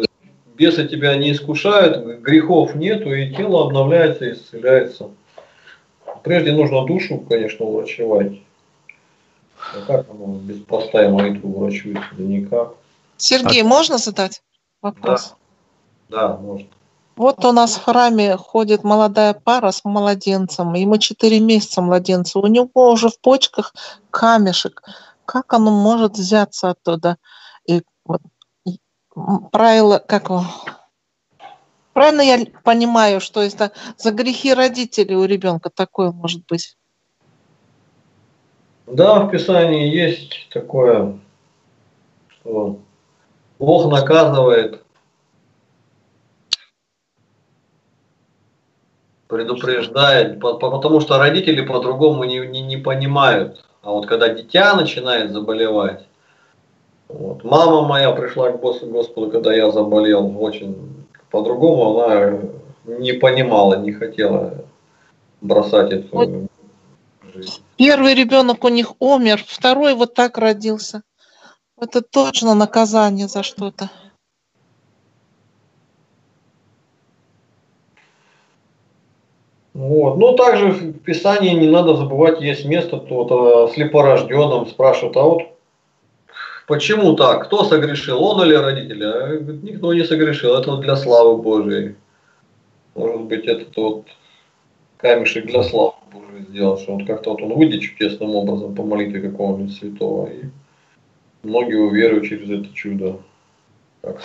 Бесы тебя не искушают, грехов нету, и тело обновляется и исцеляется. Прежде нужно душу, конечно, врачевать. А как оно без поста и молитвы врачуется? Да никак. Сергей, а... можно задать вопрос? Да, да можно. Вот у нас в храме ходит молодая пара с младенцем. Ему 4 месяца младенца. У него уже в почках камешек. Как оно может взяться оттуда? И вот правило, как Правильно я понимаю, что это за грехи родителей у ребенка такое может быть? Да, в Писании есть такое, что Бог наказывает, предупреждает, потому что родители по-другому не, не, не понимают. А вот когда дитя начинает заболевать, вот, мама моя пришла к Господу, когда я заболел, очень по-другому она не понимала, не хотела бросать эту вот жизнь. Первый ребенок у них умер, второй вот так родился. Это точно наказание за что-то. Вот. Ну, также в Писании не надо забывать, есть место, то вот о слепорожденном спрашивают, а вот Почему так? Кто согрешил, он или родители? А, никто не согрешил, это для славы Божией. Может быть, этот вот камешек для славы Божией сделал, что он как-то вот он выйдет чудесным образом по молитве какого-нибудь святого. И многие уверуют через это чудо. Как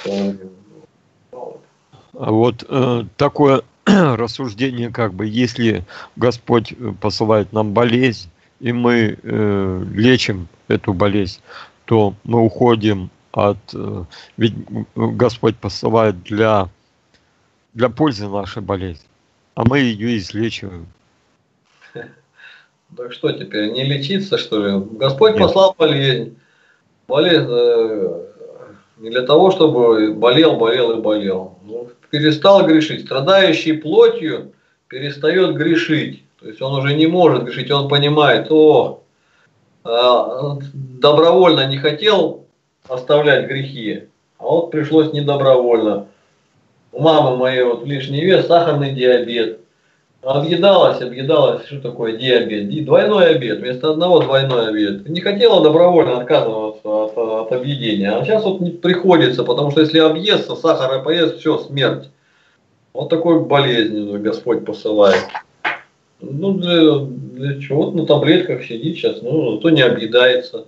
а вот э, такое рассуждение, как бы, если Господь посылает нам болезнь, и мы э, лечим эту болезнь, то мы уходим от... Э, ведь Господь посылает для, для пользы нашей болезни, а мы ее излечиваем. Так что теперь, не лечиться, что ли? Господь Нет. послал болезнь. Болезнь э, не для того, чтобы болел, болел и болел. Ну, перестал грешить. Страдающий плотью перестает грешить. То есть он уже не может грешить, он понимает, о, а, добровольно не хотел оставлять грехи, а вот пришлось недобровольно. У мамы моей вот лишний вес, сахарный диабет. Объедалась, объедалась, что такое диабет? Двойной обед, вместо одного двойной обед. Не хотела добровольно отказываться от, от объедения, а сейчас вот не приходится, потому что если объестся, сахара поест, все, смерть. Вот такой болезнь Господь посылает. Ну, для, для чего-то на таблетках сидит сейчас, ну, зато не объедается.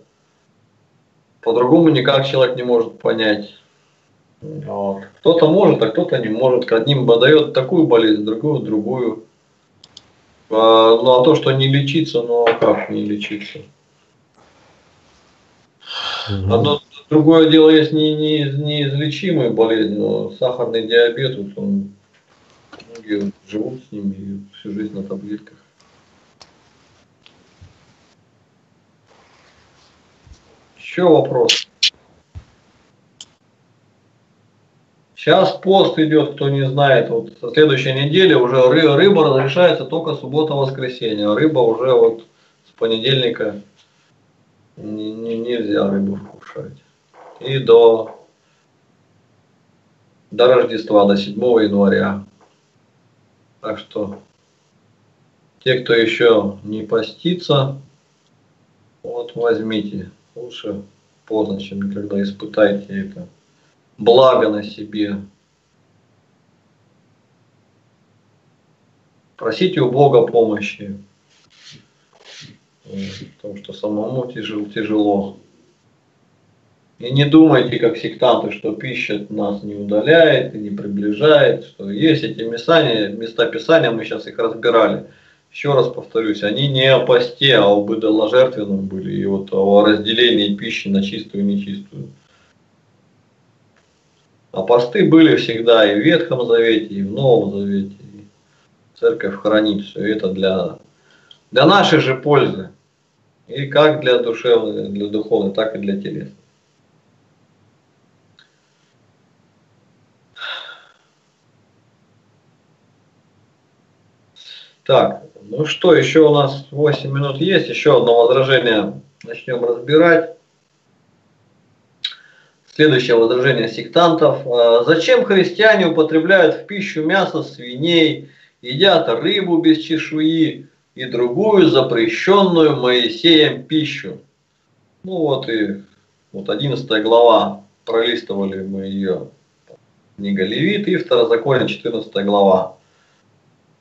По-другому никак человек не может понять. Вот. Кто-то может, а кто-то не может. К одним дает такую болезнь, другую другую. А, ну а то, что не лечиться, ну а как не лечиться? Одно, другое дело, есть не, не, неизлечимая болезнь, но сахарный диабет, вот он Многие живут с ними всю жизнь на таблетках. Еще вопрос. Сейчас пост идет, кто не знает, вот со следующей недели уже ры, рыба разрешается только суббота-воскресенье. Рыба уже вот с понедельника не, не, нельзя рыбу вкушать. И до, до Рождества, до 7 января. Так что те, кто еще не постится, вот возьмите. Лучше поздно, чем никогда. Испытайте это благо на себе. Просите у Бога помощи. Потому что самому тяжело. тяжело. И не думайте, как сектанты, что пища нас не удаляет и не приближает, что есть эти места, места Писания, мы сейчас их разбирали. Еще раз повторюсь, они не о посте, а об идоложертвенном были, и вот о разделении пищи на чистую и нечистую. А посты были всегда и в Ветхом Завете, и в Новом Завете. Церковь хранит все это для, для нашей же пользы. И как для душевной, для духовной, так и для телесной. Так, ну что, еще у нас 8 минут есть, еще одно возражение начнем разбирать. Следующее возражение сектантов. А, зачем христиане употребляют в пищу мясо свиней, едят рыбу без чешуи и и другую запрещенную Моисеем пищу. Ну вот и вот 11 глава, пролистывали мы ее, книга Левит и Второзаконие, 14 глава.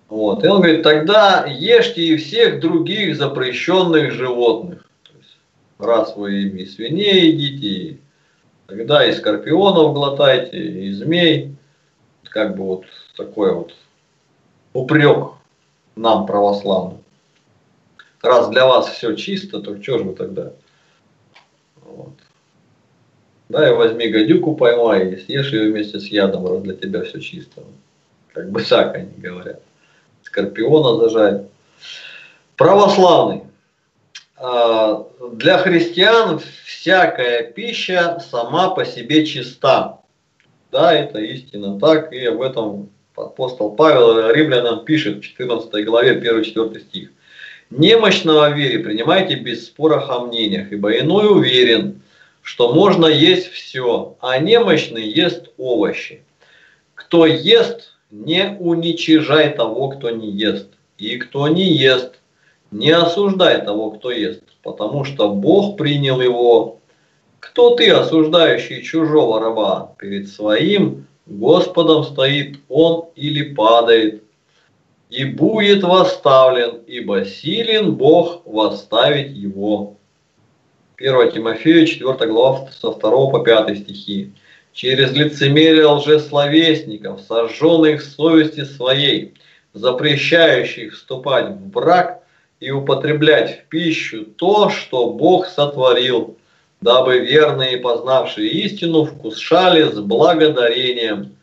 Вот. И он говорит, тогда ешьте и всех других запрещенных животных. То есть, раз вы ими свиней едите, тогда и скорпионов глотайте, и змей. Как бы вот такой вот упрек нам, православным. Раз для вас все чисто, то что же вы тогда? Вот. Да, и возьми гадюку, поймай, и съешь ее вместе с ядом, раз для тебя все чисто. Как бы так они говорят. Скорпиона зажарь. Православный. А, для христиан всякая пища сама по себе чиста. Да, это истина так, и об этом апостол Павел римлянам пишет в 14 главе 1-4 стих. Немощного вере принимайте без спора о мнениях, ибо иной уверен, что можно есть все, а немощный ест овощи. Кто ест, не уничижай того, кто не ест. И кто не ест, не осуждай того, кто ест, потому что Бог принял его. Кто ты, осуждающий чужого раба? Перед своим Господом стоит он или падает, и будет восставлен, ибо силен Бог восставить его. 1 Тимофею 4 глава со 2 по 5 стихи. Через лицемерие лжесловесников, сожженных совести своей, запрещающих вступать в брак и употреблять в пищу то, что Бог сотворил, дабы верные, познавшие истину, вкушали с благодарением.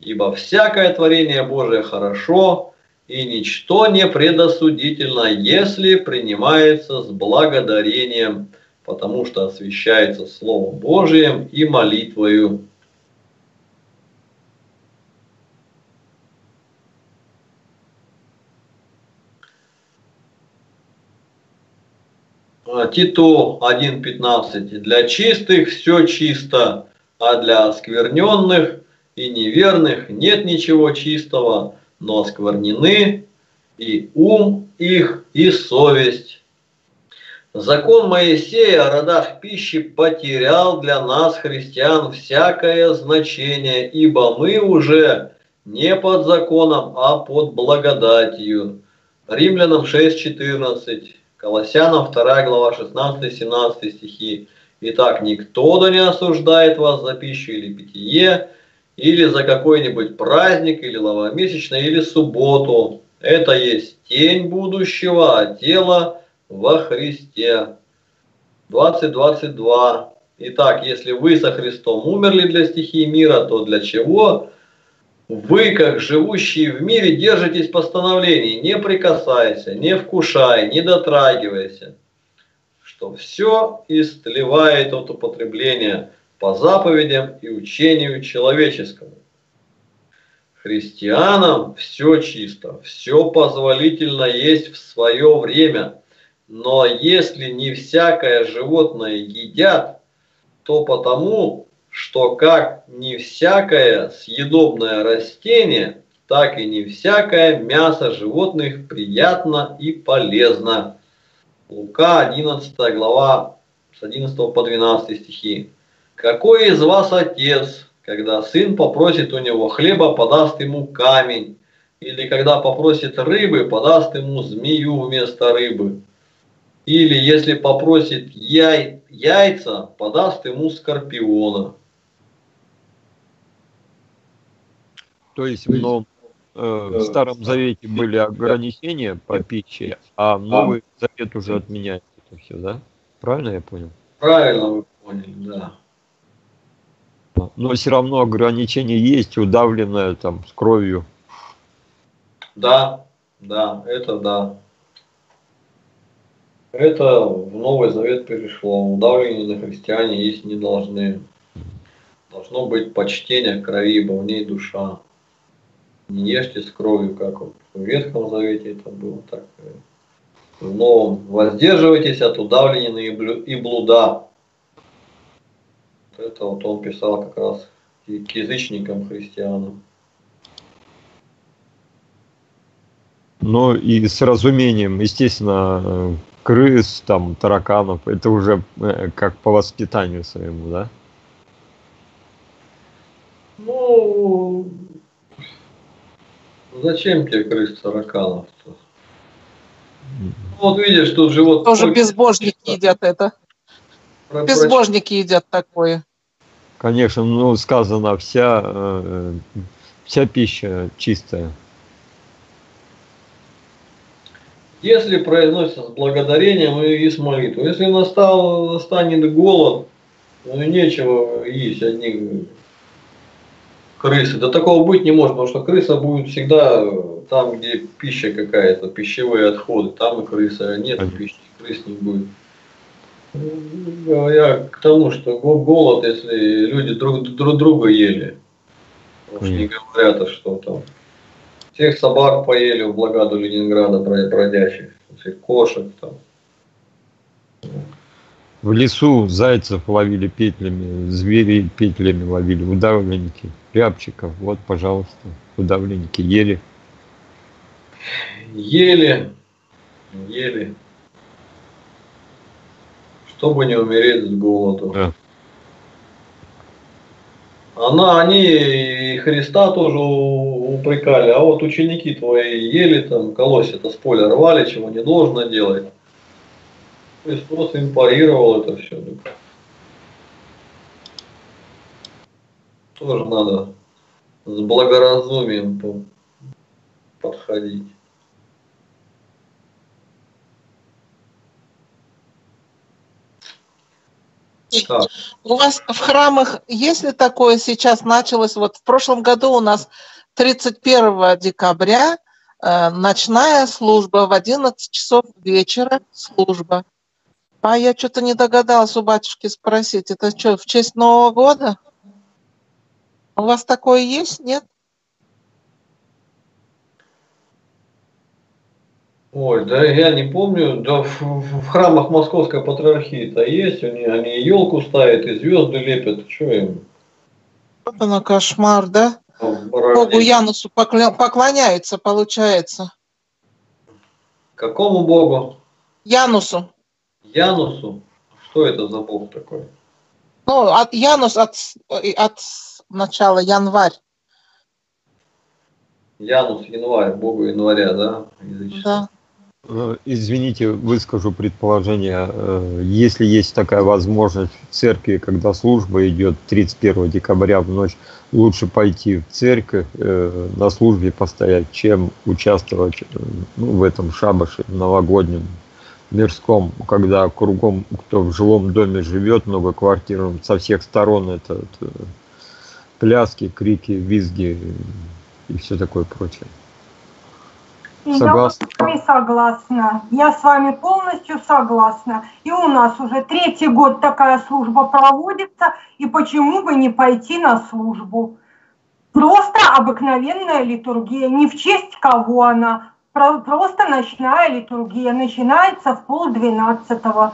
Ибо всякое творение Божие хорошо, и ничто не предосудительно, если принимается с благодарением – потому что освящается Словом Божиим и молитвою. А, Титу 1.15. Для чистых все чисто, а для оскверненных и неверных нет ничего чистого, но осквернены и ум их, и совесть. Закон Моисея о родах пищи потерял для нас, христиан, всякое значение, ибо мы уже не под законом, а под благодатью. Римлянам 6.14, Колоссянам 2 глава 16-17 стихи. Итак, никто да не осуждает вас за пищу или питье, или за какой-нибудь праздник, или новомесячный, или субботу. Это есть тень будущего, а тело – во Христе. 20.22. Итак, если вы со Христом умерли для стихии мира, то для чего вы, как живущие в мире, держитесь постановлений, не прикасайся, не вкушай, не дотрагивайся, что все истлевает от употребления по заповедям и учению человеческому. Христианам все чисто, все позволительно есть в свое время – но если не всякое животное едят, то потому, что как не всякое съедобное растение, так и не всякое мясо животных приятно и полезно. Лука 11 глава с 11 по 12 стихи. Какой из вас отец, когда сын попросит у него хлеба, подаст ему камень, или когда попросит рыбы, подаст ему змею вместо рыбы? Или если попросит яй, яйца, подаст ему скорпиона. То есть в, новом, э, в Старом Завете были ограничения по пище, а Новый Завет уже отменяет это все, да? Правильно я понял? Правильно вы поняли, да. Но все равно ограничения есть, удавленное там с кровью. Да, да, это да. Это в Новый Завет перешло. Удавление на христиане есть не должны. Должно быть почтение крови, ибо в ней душа. Не ешьте с кровью, как в Ветхом Завете это было, так в Новом. Воздерживайтесь от удавления и блуда. Это вот он писал как раз к язычникам, христианам. Но и с разумением, естественно, крыс, там, тараканов, это уже э, как по воспитанию своему, да? Ну, зачем тебе крыс тараканов-то? Ну, вот видишь, тут живот... Тоже безбожники едят это. Безбожники едят такое. Конечно, ну сказано, вся, э, вся пища чистая. Если произносится с благодарением и с молитвой. Если настал, настанет голод, ну нечего есть одни крысы. Да такого быть не может, потому что крыса будет всегда там, где пища какая-то, пищевые отходы, там и крыса, нет Понятно. пищи, крыс не будет. Я к тому, что голод, если люди друг, друг друга ели, уж не говорят, что там всех собак поели в благаду Ленинграда бродячих, всех кошек там. В лесу зайцев ловили петлями, зверей петлями ловили, удавленники, рябчиков. Вот, пожалуйста, удавленники ели. Ели, ели чтобы не умереть с голоду. Да. Она, они Христа тоже упрекали, а вот ученики твои ели там, колось это с поля рвали, чего не должно делать. Христос им парировал это все. Тоже надо с благоразумием подходить. У вас в храмах, если такое сейчас началось, вот в прошлом году у нас 31 декабря э, ночная служба, в 11 часов вечера служба. А я что-то не догадалась у батюшки спросить, это что, в честь Нового года? У вас такое есть, нет? Ой, да я не помню, да в, в храмах Московской Патриархии-то есть, они, они елку ставят и звезды лепят, что им? Вот оно кошмар, да? Богу Янусу покля... поклоняются, получается. Какому богу? Янусу. Янусу? Что это за бог такой? Ну, от Янус от, от начала январь. Янус, январь, богу января, да? Язычество. Да. Э, извините, выскажу предположение. Э, если есть такая возможность в церкви, когда служба идет 31 декабря в ночь, лучше пойти в церковь, э, на службе постоять, чем участвовать ну, в этом шабаше новогоднем, мирском, когда кругом, кто в жилом доме живет, много квартир, со всех сторон это, это пляски, крики, визги и все такое прочее. Согласна. Я с вами согласна. Я с вами полностью согласна. И у нас уже третий год такая служба проводится, и почему бы не пойти на службу? Просто обыкновенная литургия, не в честь кого она, просто ночная литургия, начинается в полдвенадцатого.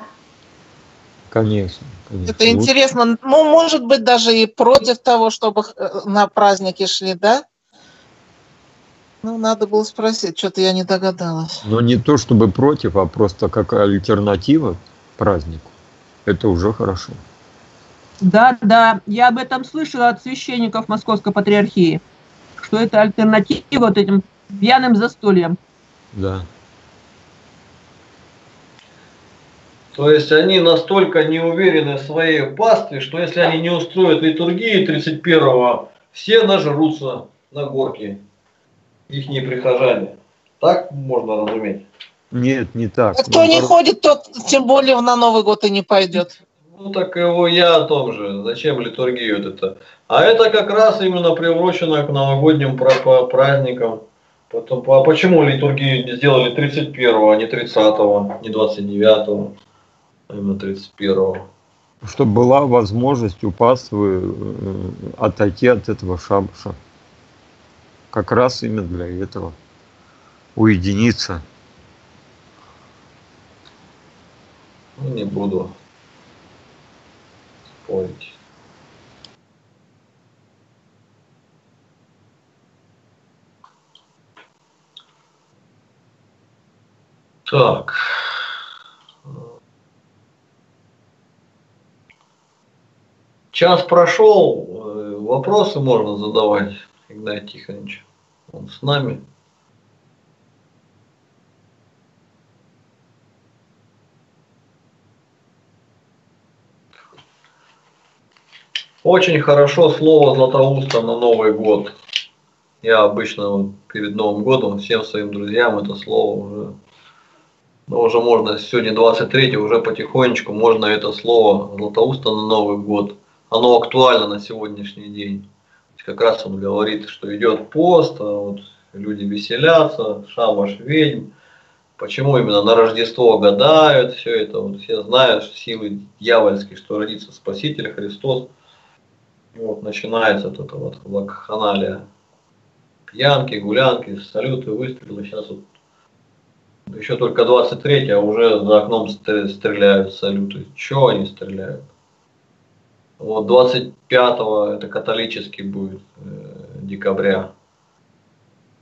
Конечно, конечно. Это интересно. Ну, может быть, даже и против того, чтобы э, на праздники шли, да? Ну, надо было спросить, что-то я не догадалась. Но не то чтобы против, а просто как альтернатива празднику. Это уже хорошо. Да, да, я об этом слышала от священников Московской Патриархии, что это альтернатива вот этим пьяным застольям. Да. То есть они настолько не уверены в своей пастве, что если они не устроят литургии 31-го, все нажрутся на горке их прихожане. Так можно разуметь? Нет, не так. А кто не ходит, тот тем более на Новый год и не пойдет. Ну так его я о том же. Зачем литургию вот это? А это как раз именно приурочено к новогодним праздникам. Потом, а почему литургию сделали 31-го, а не 30-го, не 29-го, а именно 31-го? Чтобы была возможность у паствы э, отойти от этого шабаша как раз именно для этого. Уединиться. Ну, не буду спорить. Так. Час прошел, э, вопросы можно задавать, Игнат Тихонович. Он с нами. Очень хорошо слово Златоуста на Новый год. Я обычно перед Новым годом всем своим друзьям это слово уже, ну, уже можно, сегодня 23 уже потихонечку можно это слово Златоуста на Новый год. Оно актуально на сегодняшний день. Как раз он говорит, что идет пост, а вот люди веселятся, шабаш ведьм. Почему именно на Рождество гадают, все это, вот все знают силы дьявольские, что родится Спаситель Христос – вот начинается вот это вот вакханалия. Пьянки, гулянки, салюты, выстрелы. Сейчас вот еще только 23, а уже за окном стреляют салюты. Чего они стреляют? Вот 25 это католический будет э, декабря.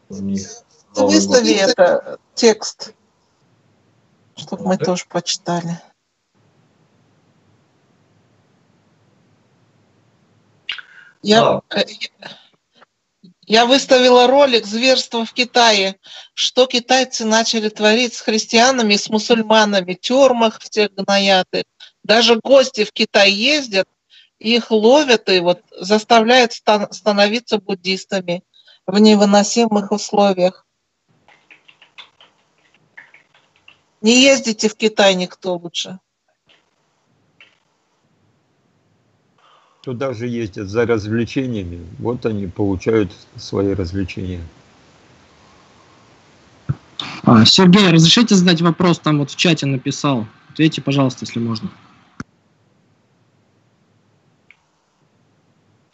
У них Выстави это текст, чтобы мы тоже почитали. Я, э, я выставила ролик «Зверство в Китае». Что китайцы начали творить с христианами, с мусульманами, тюрьмах всех гноят Даже гости в Китай ездят, их ловят и вот заставляют становиться буддистами в невыносимых условиях. Не ездите в Китай никто лучше. Туда же ездят за развлечениями. Вот они получают свои развлечения. А, Сергей, разрешите задать вопрос? Там вот в чате написал. Ответьте, пожалуйста, если можно.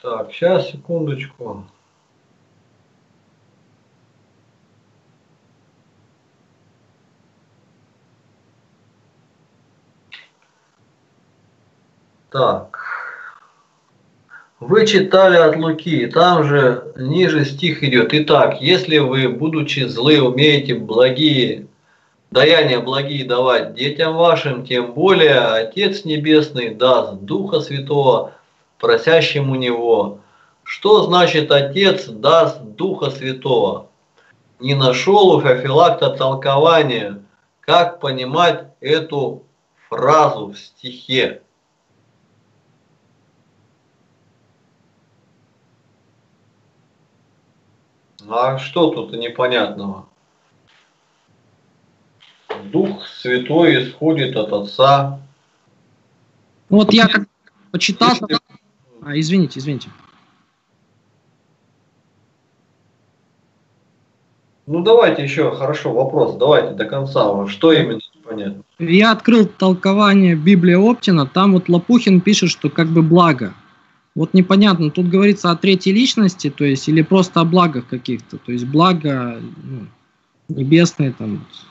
Так, сейчас, секундочку. Так. Вы читали от Луки, там же ниже стих идет. Итак, если вы, будучи злы, умеете благие даяния благие давать детям вашим, тем более Отец Небесный даст Духа Святого просящему Него. Что значит Отец даст Духа Святого? Не нашел у Феофилакта толкования, как понимать эту фразу в стихе. А что тут непонятного? Дух Святой исходит от Отца. Вот я как почитал... Если... А, извините, извините. Ну давайте еще, хорошо, вопрос, давайте до конца. Что именно непонятно? Я открыл толкование Библии Оптина, там вот Лопухин пишет, что как бы благо – вот непонятно, тут говорится о третьей личности, то есть, или просто о благах каких-то, то есть благо ну, небесные, там, вот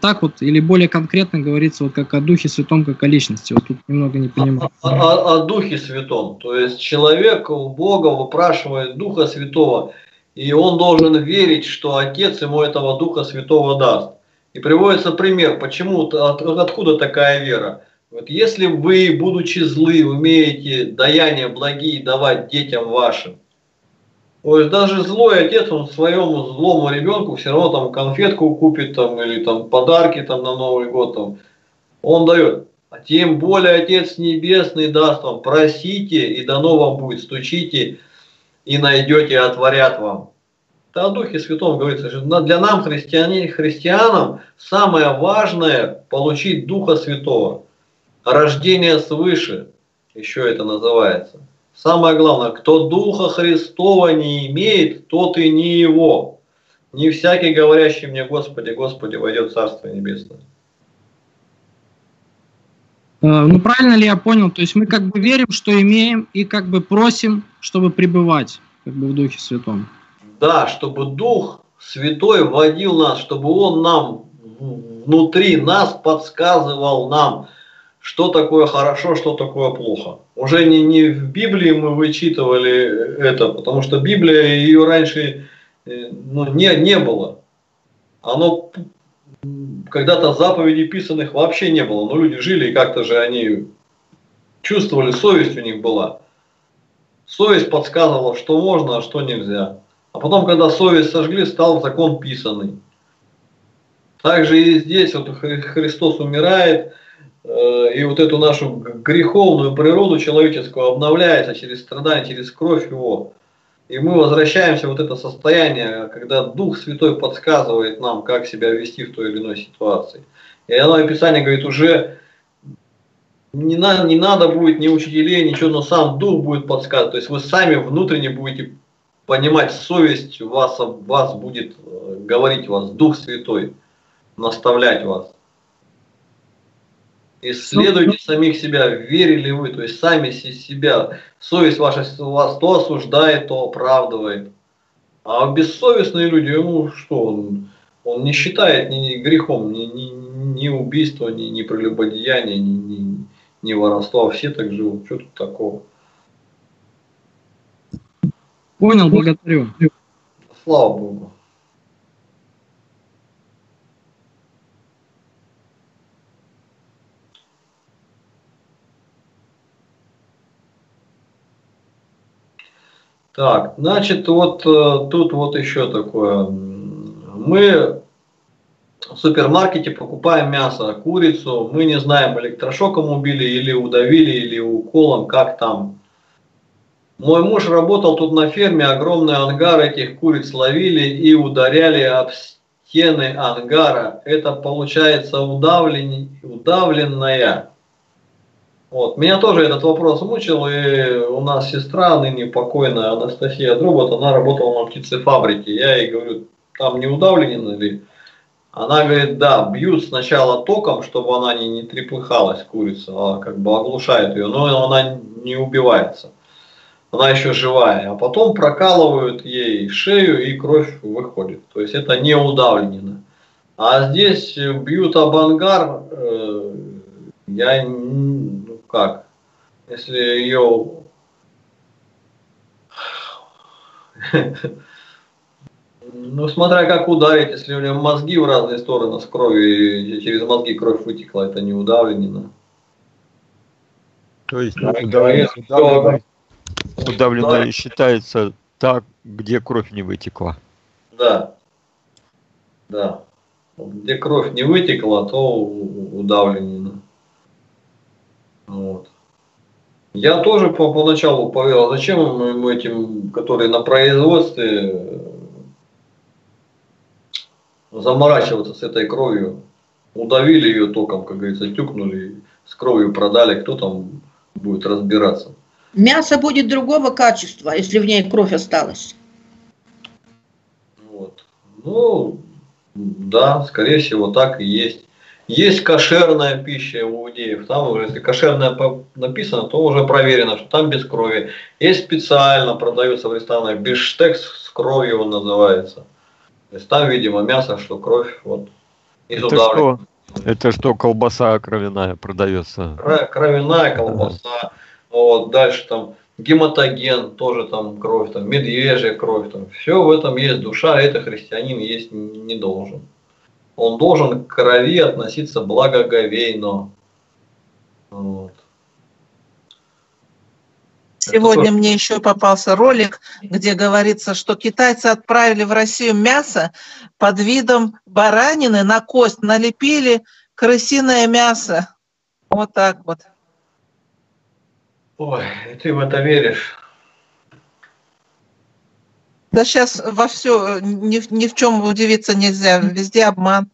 так вот, или более конкретно говорится вот как о Духе Святом, как о личности. Вот тут немного не понимаю. О, о, о Духе Святом, то есть человек у Бога выпрашивает Духа Святого, и он должен верить, что Отец ему этого Духа Святого даст. И приводится пример, почему, от, откуда такая вера. Вот если вы, будучи злы, умеете даяния благие давать детям вашим, то есть даже злой отец, он своему злому ребенку все равно там конфетку купит там, или там подарки там на Новый год, там, он дает. А тем более Отец Небесный даст вам, просите, и дано вам будет, стучите, и найдете, отворят вам. Это о Духе Святом говорится, что для нам, христиане, христианам, самое важное получить Духа Святого рождение свыше, еще это называется. Самое главное, кто Духа Христова не имеет, тот и не его. Не всякий, говорящий мне, Господи, Господи, войдет в Царство Небесное. Э, ну, правильно ли я понял? То есть мы как бы верим, что имеем, и как бы просим, чтобы пребывать как бы в Духе Святом. Да, чтобы Дух Святой вводил нас, чтобы Он нам внутри нас подсказывал нам, что такое хорошо, что такое плохо. Уже не, не в Библии мы вычитывали это, потому что Библия ее раньше э, ну, не, не было. Оно когда-то заповедей писанных вообще не было, но люди жили и как-то же они чувствовали, совесть у них была. Совесть подсказывала, что можно, а что нельзя. А потом, когда совесть сожгли, стал закон писанный. Также и здесь вот Христос умирает, и вот эту нашу греховную природу человеческую обновляется через страдания, через кровь его. И мы возвращаемся в вот это состояние, когда Дух Святой подсказывает нам, как себя вести в той или иной ситуации. И оно описание говорит, уже не, на, не надо будет ни учителей, ничего, но сам Дух будет подсказывать. То есть вы сами внутренне будете понимать, совесть вас, вас будет э, говорить вас, Дух Святой, наставлять вас. Исследуйте самих себя, верили вы, то есть сами себя. Совесть ваша вас то осуждает, то оправдывает. А бессовестные люди, ему что, он, он не считает ни грехом, ни, ни, ни убийство, ни, ни прелюбодеяние, ни, ни, ни воровство. Все так живут. Что тут такого? Понял, благодарю. Слава Богу. Так, значит, вот э, тут вот еще такое. Мы в супермаркете покупаем мясо, курицу, мы не знаем, электрошоком убили или удавили, или уколом, как там. Мой муж работал тут на ферме, огромный ангар этих куриц ловили и ударяли об стены ангара. Это получается удавлен, удавленная вот. Меня тоже этот вопрос мучил, и у нас сестра, ныне покойная Анастасия Дробот, она работала на птицефабрике. Я ей говорю, там не удавлена ли? Она говорит, да, бьют сначала током, чтобы она не, не трепыхалась, курица, а как бы оглушает ее, но она не убивается. Она еще живая. А потом прокалывают ей шею и кровь выходит. То есть это не удавлено. А здесь бьют об ангар, э, я как? Если ее Ну, смотря как ударить, если у него мозги в разные стороны с кровью, через мозги кровь вытекла, это не удавлено. То есть удавление, удавление, удавленное считается так, где кровь не вытекла. Да. Да. Где кровь не вытекла, то удавлено. Вот. Я тоже по, поначалу поверил, зачем мы этим, которые на производстве, заморачиваться с этой кровью. Удавили ее током, как говорится, тюкнули, с кровью продали, кто там будет разбираться. Мясо будет другого качества, если в ней кровь осталась. Вот. Ну, да, скорее всего, так и есть. Есть кошерная пища у иудеев. Там уже, если кошерная написано, то уже проверено, что там без крови. Есть специально продаются в ресторанах биштекс с кровью он называется. То есть там, видимо, мясо, что кровь вот из Это что? Это что, колбаса кровяная продается? Кровяная колбаса. Вот, дальше там гематоген, тоже там кровь, там медвежья кровь, там все в этом есть душа, это христианин есть не должен он должен к крови относиться благоговейно. Вот. Сегодня мне еще попался ролик, где говорится, что китайцы отправили в Россию мясо под видом баранины на кость, налепили крысиное мясо. Вот так вот. Ой, ты в это веришь? Да сейчас во все, ни, ни в чем удивиться нельзя, везде обман.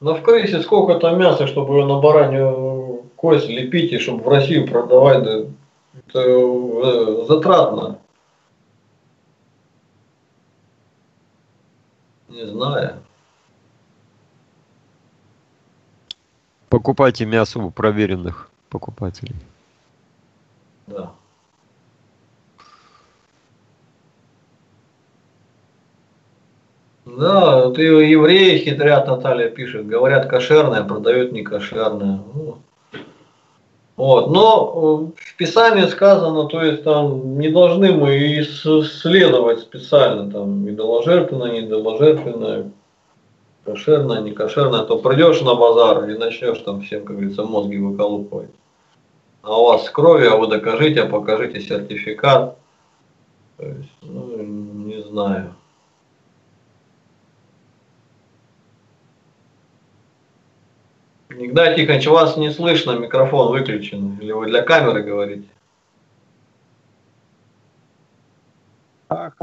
Но в крысе сколько там мяса, чтобы ее на баранью кость лепить и чтобы в Россию продавать, да, это э, затратно. Не знаю. Покупайте мясо у проверенных покупателей. Да. Да, вот и евреи хитрят, Наталья пишет. Говорят кошерное, продают не кошерное. Ну, Вот. Но э, в Писании сказано, то есть там не должны мы исследовать специально, там идоложертвенное, не кошерное, не кошерное, то придешь на базар и начнешь там всем, как говорится, мозги выколупывать. А у вас крови, а вы докажите, а покажите сертификат. То есть, ну, не знаю. Игнат Тихонович, вас не слышно, микрофон выключен. Или вы для камеры говорите? Так.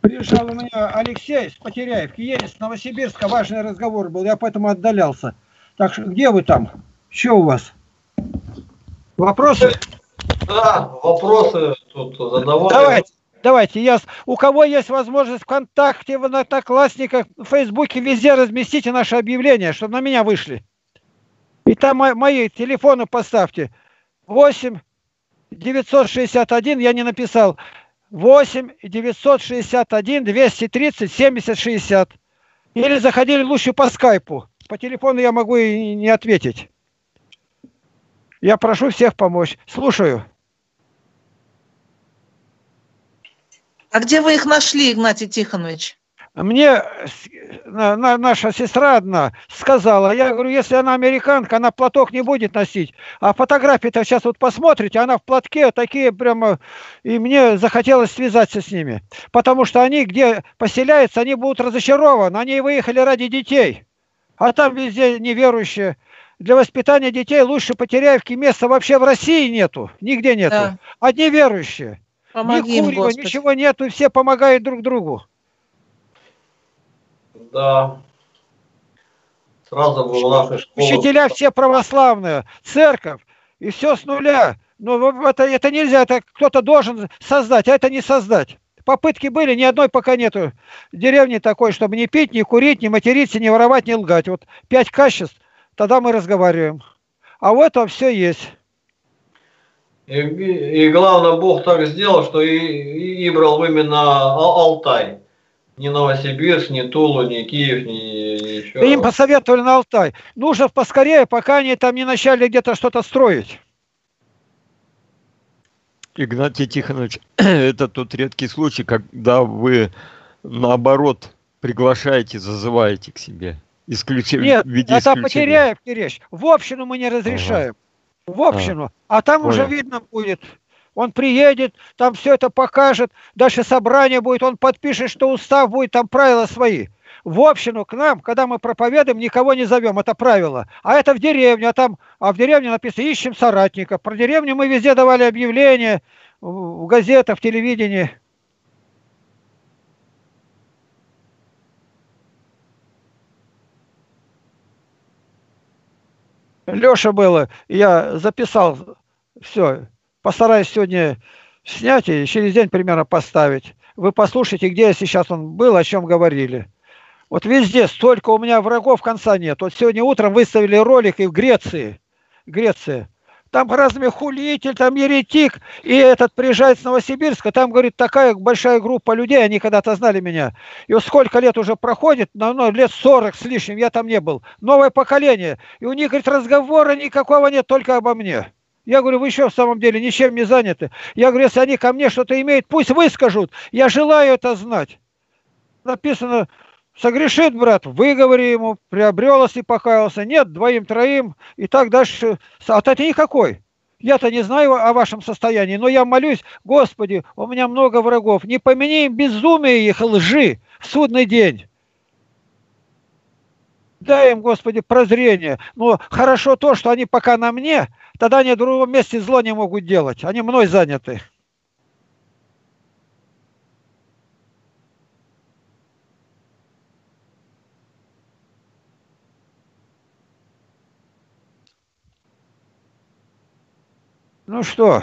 Приезжал у меня Алексей с Потеряевки, едет с Новосибирска, важный разговор был, я поэтому отдалялся. Так что где вы там? Что у вас? Вопросы? Да, вопросы тут задавали. Давайте. Давайте, я, у кого есть возможность ВКонтакте, в Одноклассниках, в Фейсбуке, везде разместите наши объявления, чтобы на меня вышли. И там мои телефоны поставьте. 8 961, я не написал. 8 961 230 70 60. Или заходили лучше по скайпу. По телефону я могу и не ответить. Я прошу всех помочь. Слушаю. А где вы их нашли, Игнатий Тихонович? Мне наша сестра одна сказала, я говорю, если она американка, она платок не будет носить. А фотографии-то сейчас вот посмотрите, она в платке такие прямо, и мне захотелось связаться с ними. Потому что они, где поселяются, они будут разочарованы. Они выехали ради детей. А там везде неверующие. Для воспитания детей лучше Потеряевки места вообще в России нету. Нигде нету. Да. Одни верующие. Помоги Ни курева, ничего нету, все помогают друг другу. Да. Сразу было наша школа. Учителя все православные, церковь, и все с нуля. Но это, это нельзя, это кто-то должен создать, а это не создать. Попытки были, ни одной пока нету деревни такой, чтобы не пить, не курить, не материться, не воровать, не лгать. Вот пять качеств, тогда мы разговариваем. А у этого все есть. И, и главное, Бог так сделал, что и, и выбрал именно Алтай. Не Новосибирск, не Тулу, не Киев, не еще. И им посоветовали на Алтай. Нужно поскорее, пока они там не начали где-то что-то строить. Игнатий Тихонович, это тот редкий случай, когда вы наоборот приглашаете, зазываете к себе. Исключи... Нет, это потеряев речь. В общину мы не разрешаем. Ага в общину, а, а там понял. уже видно будет. Он приедет, там все это покажет, дальше собрание будет, он подпишет, что устав будет, там правила свои. В общину к нам, когда мы проповедуем, никого не зовем, это правило. А это в деревню, а там, а в деревне написано, ищем соратников. Про деревню мы везде давали объявления, в газетах, в телевидении. Леша было, я записал все. Постараюсь сегодня снять и через день примерно поставить. Вы послушайте, где сейчас он был, о чем говорили. Вот везде столько у меня врагов конца нет. Вот сегодня утром выставили ролик и в Греции. Греция там размехулитель, там еретик, и этот приезжает с Новосибирска, там, говорит, такая большая группа людей, они когда-то знали меня. И вот сколько лет уже проходит, ну, ну, лет 40 с лишним, я там не был. Новое поколение. И у них, говорит, разговора никакого нет, только обо мне. Я говорю, вы еще в самом деле ничем не заняты. Я говорю, если они ко мне что-то имеют, пусть выскажут. Я желаю это знать. Написано, Согрешит, брат, выговори ему, приобрелся и покаялся. Нет, двоим-троим, и так дальше. А ты никакой. Я-то не знаю о вашем состоянии, но я молюсь, Господи, у меня много врагов, не помяни им безумие их лжи в судный день. Дай им, Господи, прозрение. Но хорошо то, что они пока на мне, тогда они в другом месте зло не могут делать. Они мной заняты. Ну что?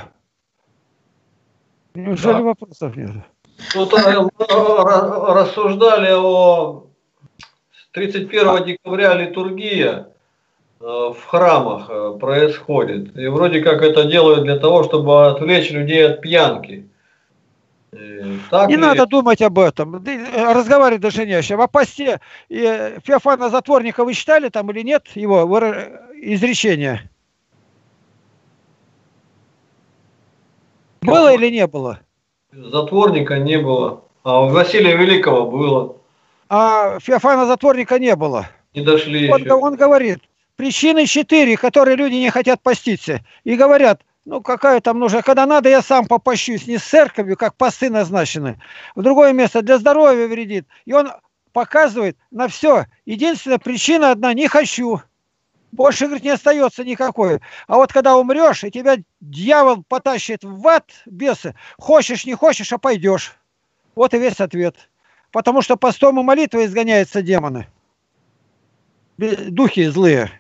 Неужели да. вопросов нет? Тут э, рассуждали о 31 декабря литургия э, в храмах э, происходит. И вроде как это делают для того, чтобы отвлечь людей от пьянки. Так не ли... надо думать об этом. Разговаривать даже не о чем. О посте Феофана Затворника вы читали там или нет его? изречение? Было или не было? Затворника не было. А у Василия Великого было. А Феофана Затворника не было. Не дошли Он, еще. он говорит, причины четыре, которые люди не хотят поститься. И говорят, ну какая там нужна, когда надо, я сам попощусь, не с церковью, как посты назначены. В другое место для здоровья вредит. И он показывает на все. Единственная причина одна, не хочу. Больше, говорит, не остается никакой. А вот когда умрешь, и тебя дьявол потащит в ад, бесы, хочешь, не хочешь, а пойдешь. Вот и весь ответ. Потому что постом и молитвой изгоняются демоны. Духи злые.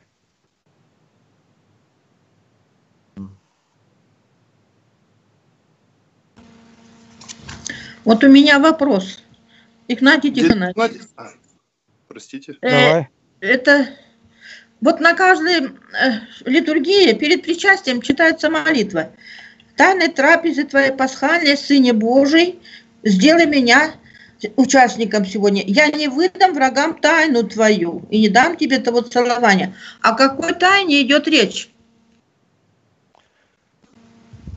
Вот у меня вопрос. Игнатий Тихонович, Игнатий- а, Простите. э, Давай. это вот на каждой э, литургии перед причастием читается молитва. Тайной трапезы твоей пасхальной, Сыне Божий, сделай меня участником сегодня. Я не выдам врагам тайну твою и не дам тебе того целования. О какой тайне идет речь?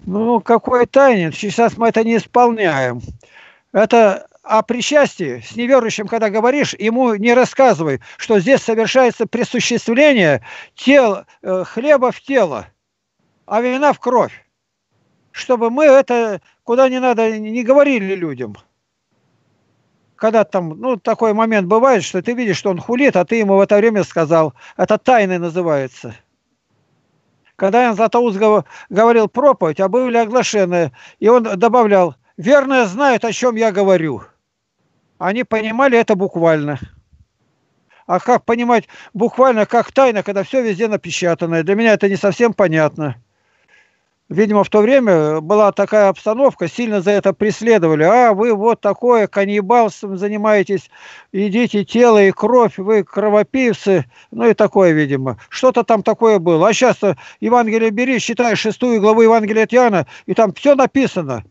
Ну, какой тайне? Сейчас мы это не исполняем. Это о причастии с неверующим, когда говоришь, ему не рассказывай, что здесь совершается присуществление тел, э, хлеба в тело, а вина в кровь. Чтобы мы это куда не надо не говорили людям. Когда там, ну, такой момент бывает, что ты видишь, что он хулит, а ты ему в это время сказал. Это тайны называется. Когда я Златоуст гов- говорил проповедь, а были оглашенные, и он добавлял, верные знают, о чем я говорю. Они понимали это буквально. А как понимать буквально, как тайна, когда все везде напечатано? Для меня это не совсем понятно. Видимо, в то время была такая обстановка, сильно за это преследовали. А, вы вот такое, каннибалством занимаетесь, едите тело и кровь, вы кровопивцы, ну и такое, видимо. Что-то там такое было. А сейчас Евангелие бери, считай шестую главу Евангелия от Иоанна, и там все написано.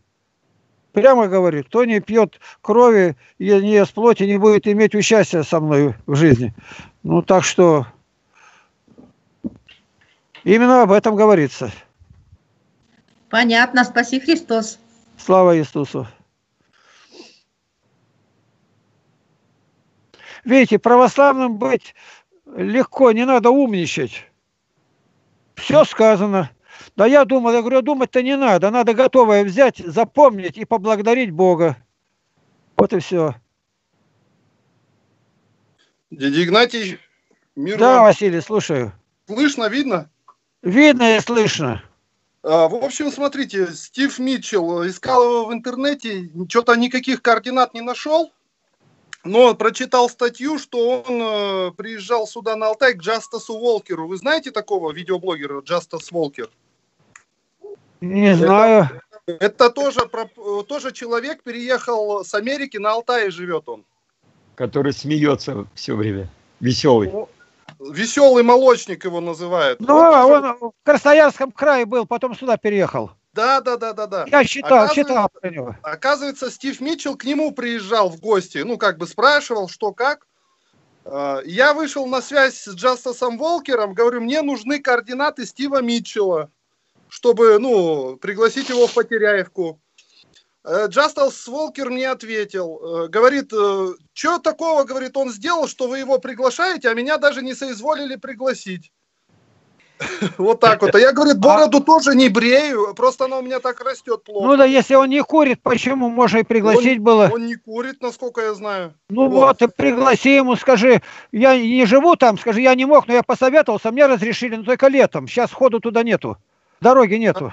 Прямо говорит, кто не пьет крови и не ест плоти, не будет иметь участия со мной в жизни. Ну, так что именно об этом говорится. Понятно, спаси Христос. Слава Иисусу. Видите, православным быть легко, не надо умничать. Все сказано. Да я думал, я говорю, думать-то не надо. Надо готовое взять, запомнить и поблагодарить Бога. Вот и все. Дядя Игнатий, мир Да, вам. Василий, слушаю. Слышно, видно? Видно и слышно. А, В общем, смотрите, Стив Митчелл искал его в интернете, что-то никаких координат не нашел, но прочитал статью, что он э, приезжал сюда на Алтай к Джастасу Волкеру. Вы знаете такого видеоблогера Джастас Волкер? Не знаю. Это тоже, тоже человек переехал с Америки на Алтай живет он. который смеется все время, веселый. Веселый молочник его называют. Ну, Вот он в Красноярском крае был, потом сюда переехал. Да, да, да, да, да. Я читал, Оказывается- читал про него. Оказывается, Стив Митчелл к нему приезжал в гости, ну, как бы спрашивал, что как. Э, Я вышел на связь с Джастасом Волкером, говорю, мне нужны координаты Стива Митчелла, чтобы, ну, пригласить его в Потеряевку. Э, Джастас Волкер мне ответил, э, говорит, что такого, говорит, он сделал, что вы его приглашаете, а меня даже не соизволили пригласить. Вот так вот. А я, говорит, бороду тоже не брею, просто она у меня так растет плохо. Ну да, если он не курит, почему можно и пригласить было? Он не курит, насколько я знаю. Ну Вот. вот, и пригласи ему, скажи, я не живу там, скажи, я не мог, но я посоветовался, мне разрешили, но только летом. Сейчас ходу туда нету, дороги нету.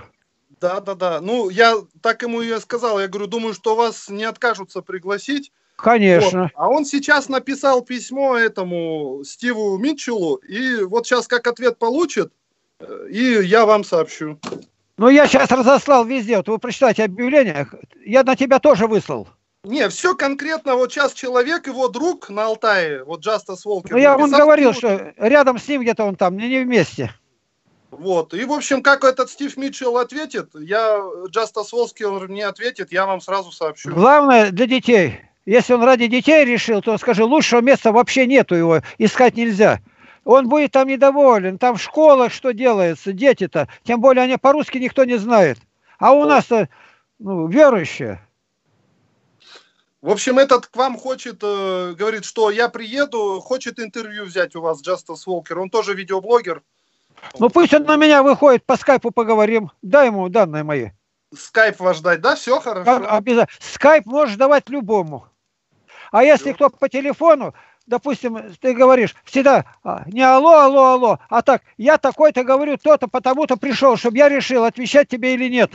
Да, да, да. Ну, я так ему и сказал. Я говорю, думаю, что вас не откажутся пригласить. Конечно. Вот. А он сейчас написал письмо этому Стиву Митчеллу, и вот сейчас как ответ получит, э, и я вам сообщу. Ну я сейчас разослал везде, вот вы прочитайте объявление, я на тебя тоже выслал. Не, все конкретно, вот сейчас человек, его друг на Алтае, вот Джастас Волкер. Ну я написал говорил, что рядом с ним где-то он там, не, не вместе. Вот, и в общем, как этот Стив Митчелл ответит, я, Джастас Волкер не ответит, я вам сразу сообщу. Главное для детей. Если он ради детей решил, то скажи, лучшего места вообще нету его, искать нельзя. Он будет там недоволен. Там в школах что делается, дети-то. Тем более они по-русски никто не знает. А у нас-то ну, верующие. В общем, этот к вам хочет, э, говорит, что я приеду, хочет интервью взять у вас, Justice Walker. Он тоже видеоблогер. Ну пусть он на меня выходит, по скайпу поговорим. Дай ему данные мои. Скайп ваш дать, да? Все хорошо. А- обяза- Скайп можешь давать любому. А если кто по телефону, допустим, ты говоришь всегда а, не алло, алло, алло, а так, я такой-то говорю, то-то, потому-то пришел, чтобы я решил, отвечать тебе или нет.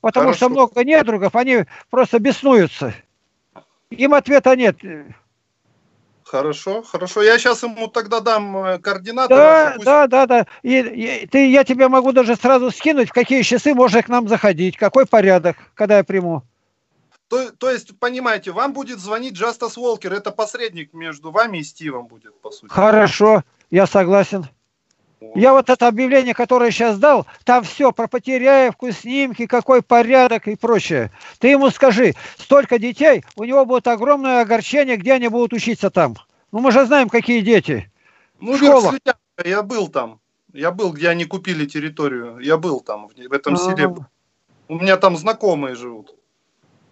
Потому что Хорошо. много недругов, они просто беснуются. Им ответа нет. Хорошо, хорошо. Я сейчас ему тогда дам э, координаты. Да, пусть- да, да, да. И, и ты, я тебе могу даже сразу скинуть, в какие часы можно к нам заходить, какой порядок, когда я приму. То, то есть, понимаете, вам будет звонить Justice Walker. Это посредник между вами и Стивом будет, по сути. Хорошо, я согласен. Я вот это объявление, которое сейчас дал, там все про Потеряевку, снимки, какой порядок и прочее. Ты ему скажи, столько детей, у него будет огромное огорчение, где они будут учиться там. Ну мы же знаем, какие дети. Ну, школа. Я был там. Я был, где они купили территорию. Я был там, в, этом селе. А, У меня там знакомые живут.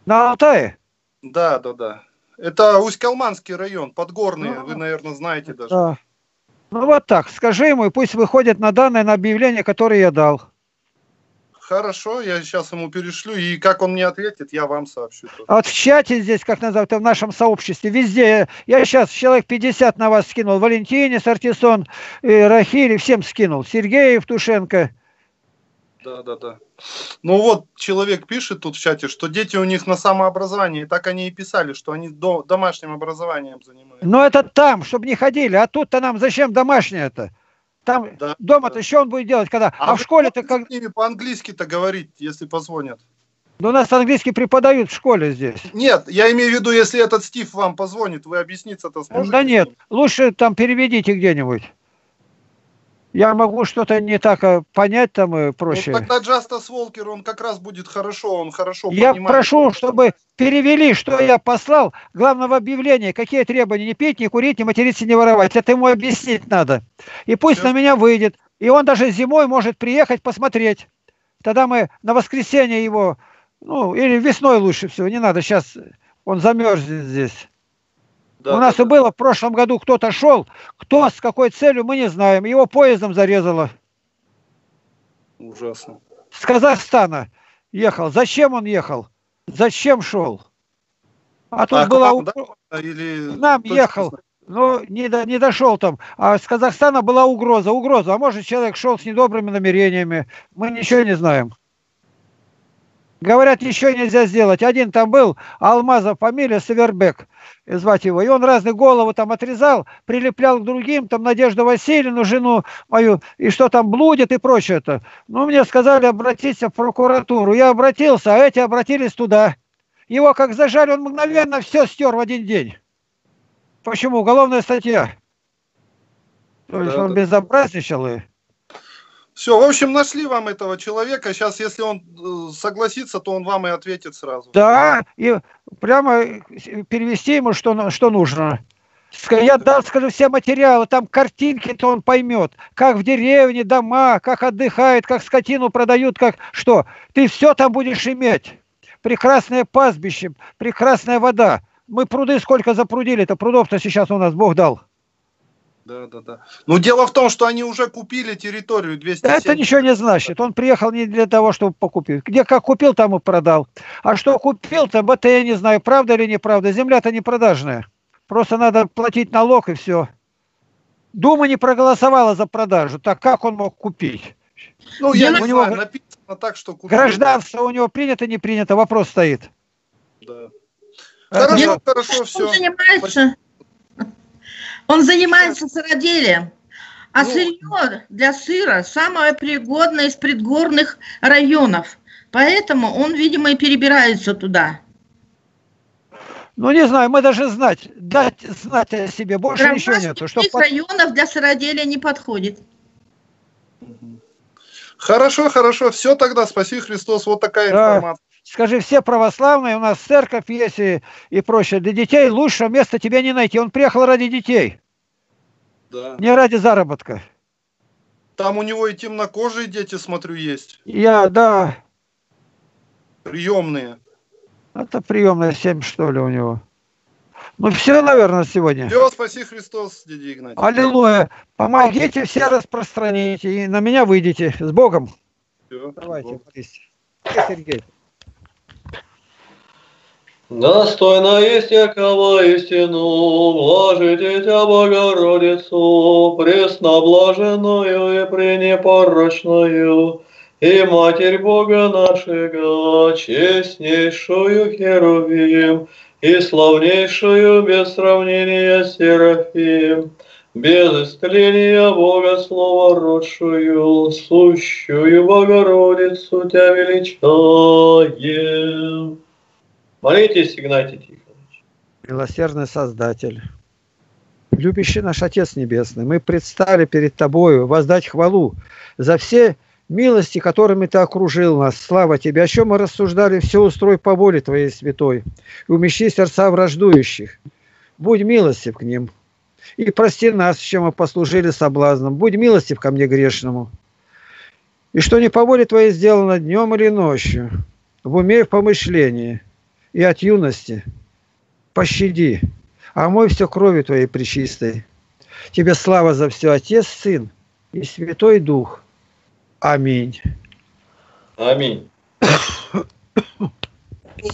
На Алтае? Да, да, да. Это Усть-Калманский район, Подгорный, Ну, вы, наверное, знаете даже. Да. Ну вот так, скажи ему, и пусть выходит на данное на объявление, которое я дал. Хорошо, я сейчас ему перешлю, и как он мне ответит, я вам сообщу. А вот в чате здесь, как называют, в нашем сообществе, везде, я сейчас человек 50 на вас скинул, Валентине, Сартисон, э, Рахиле, всем скинул, Сергей Евтушенко. Да, да, да. Ну вот, человек пишет тут в чате, что дети у них на самообразовании, так они и писали, что они до, домашним образованием занимаются. Но это там, чтобы не ходили, а тут-то нам зачем домашнее это? Там Да, дома-то да. что он будет делать, когда? А, в вы школе-то как... с ними по-английски-то говорить, если позвонят? Ну, у нас английский преподают в школе здесь. Нет, я имею в виду, если этот Стив вам позвонит, вы объясниться-то сможете? да нет, лучше там переведите где-нибудь. Я могу что-то не так а, понять там и Ну, прочее. тогда Джастас Волкер, он как раз будет хорошо, он хорошо Я понимает. прошу, чтобы перевели, что я послал. Главное в объявлении, какие требования. Не пить, не курить, не материться, не воровать. Это ему объяснить надо. И пусть Всё. на меня выйдет. И он даже зимой может приехать посмотреть. Тогда мы на воскресенье его, ну, или весной лучше всего, не надо, сейчас он замерзнет здесь. Да, У нас да, и было в прошлом году кто-то шел, кто с какой целью, мы не знаем. Его поездом зарезало. Ужасно. С Казахстана ехал. Зачем он ехал? Зачем шел? А тут А к была вам, у- да? Или... Нам ехал. Ну, не, до- не дошел там. А с Казахстана была угроза. Угроза. А может, человек шел с недобрыми намерениями. Мы ничего не знаем. Говорят, ничего нельзя сделать. Один там был, Алмазов фамилия, Севербек, звать его. И он разные головы там отрезал, прилеплял к другим, там Надежду Васильевну, жену мою, и что там блудит и прочее это. Ну, мне сказали обратиться в прокуратуру. Я обратился, а эти обратились туда. Его как зажали, он мгновенно все стер в один день. Почему? Уголовная статья. То есть Да, он да. безобразничал и... Все, в общем, нашли вам этого человека. Сейчас, если он э, согласится, то он вам и ответит сразу. Да, и прямо перевести ему, что, что нужно. Я дал, скажу, все материалы, там картинки, то он поймет, как в деревне, дома, как отдыхают, как скотину продают, как что. Ты все там будешь иметь. Прекрасное пастбище, прекрасная вода. Мы пруды сколько запрудили, это прудов-то сейчас у нас Бог дал. Да, да, да. Ну, дело в том, что они уже купили территорию 270. Это ничего не значит. Он приехал не для того, чтобы покупить. Где как купил, там и продал. А что купил, там это я не знаю, правда или неправда. Земля-то не продажная. Просто надо платить налог и все. Дума не проголосовала за продажу. Так как он мог купить? Ну, я У не него знаю, написано так, что купили. Гражданство у него принято, не принято, вопрос стоит. Да. Хорошо, же- хорошо, Он все. занимается, он занимается сыроделием. А Ну, сырье для сыра самое пригодное из предгорных районов. Поэтому он, видимо, и перебирается туда. Ну, не знаю, мы даже знать, дать знать о себе, больше ничего Ромашки нету. Что из по- районов для сыроделия не подходит. Хорошо, хорошо. Все тогда, спаси Христос. Вот такая Да. информация. Скажи, все православные, у нас церковь есть и, и прочее. Для детей лучшего места тебе не найти. Он приехал ради детей. Да. Не ради заработка. Там у него и темнокожие дети, смотрю, есть. Я, да, Приемные. это приемная 7, что ли, у него. Ну, все, наверное, сегодня. Все, спаси Христос, дядя Игнатий. Аллилуйя. Помогите все распространите. И на меня выйдите. С Богом. Всё. Давайте, молись. Сергей. Достойно есть якого истину, блажите Тя Богородицу, пресноблаженную и пренепорочную, и Матерь Бога нашего, честнейшую Херувим, и славнейшую без сравнения Серафим, без истления Бога Слова родшую, сущую Богородицу Тя величаем. Молитесь, Игнатий Тихонович. Милосердный Создатель, любящий наш Отец Небесный, мы предстали перед Тобою воздать хвалу за все милости, которыми Ты окружил нас. Слава Тебе! О чем мы рассуждали, все устрой по воле Твоей святой. И умещи сердца враждующих. Будь милостив к ним. И прости нас, чем мы послужили соблазном. Будь милостив ко мне грешному. И что не по воле Твоей сделано днем или ночью, в уме и в помышлении, и от юности – пощади, омой все кровью Твоей пречистой. Тебе слава за все, Отец, Сын и Святой Дух. Аминь. Аминь.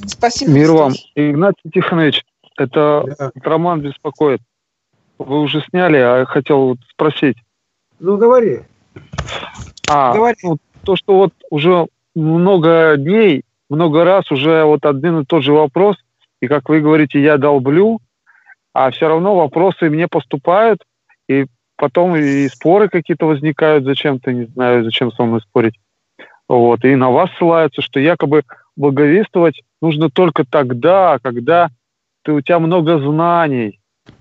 Спасибо. Мир вам. Игнатий Тихонович, это Да. Роман беспокоит. Вы уже сняли, а я хотел вот спросить. Ну, говори. А, Говори. ну, то, что вот уже много дней, много раз уже вот один и тот же вопрос, и как вы говорите, я долблю, а все равно вопросы мне поступают, и потом и споры какие-то возникают зачем-то, не знаю, зачем со мной спорить. Вот, и на вас ссылаются, что якобы благовествовать нужно только тогда, когда ты, у тебя много знаний.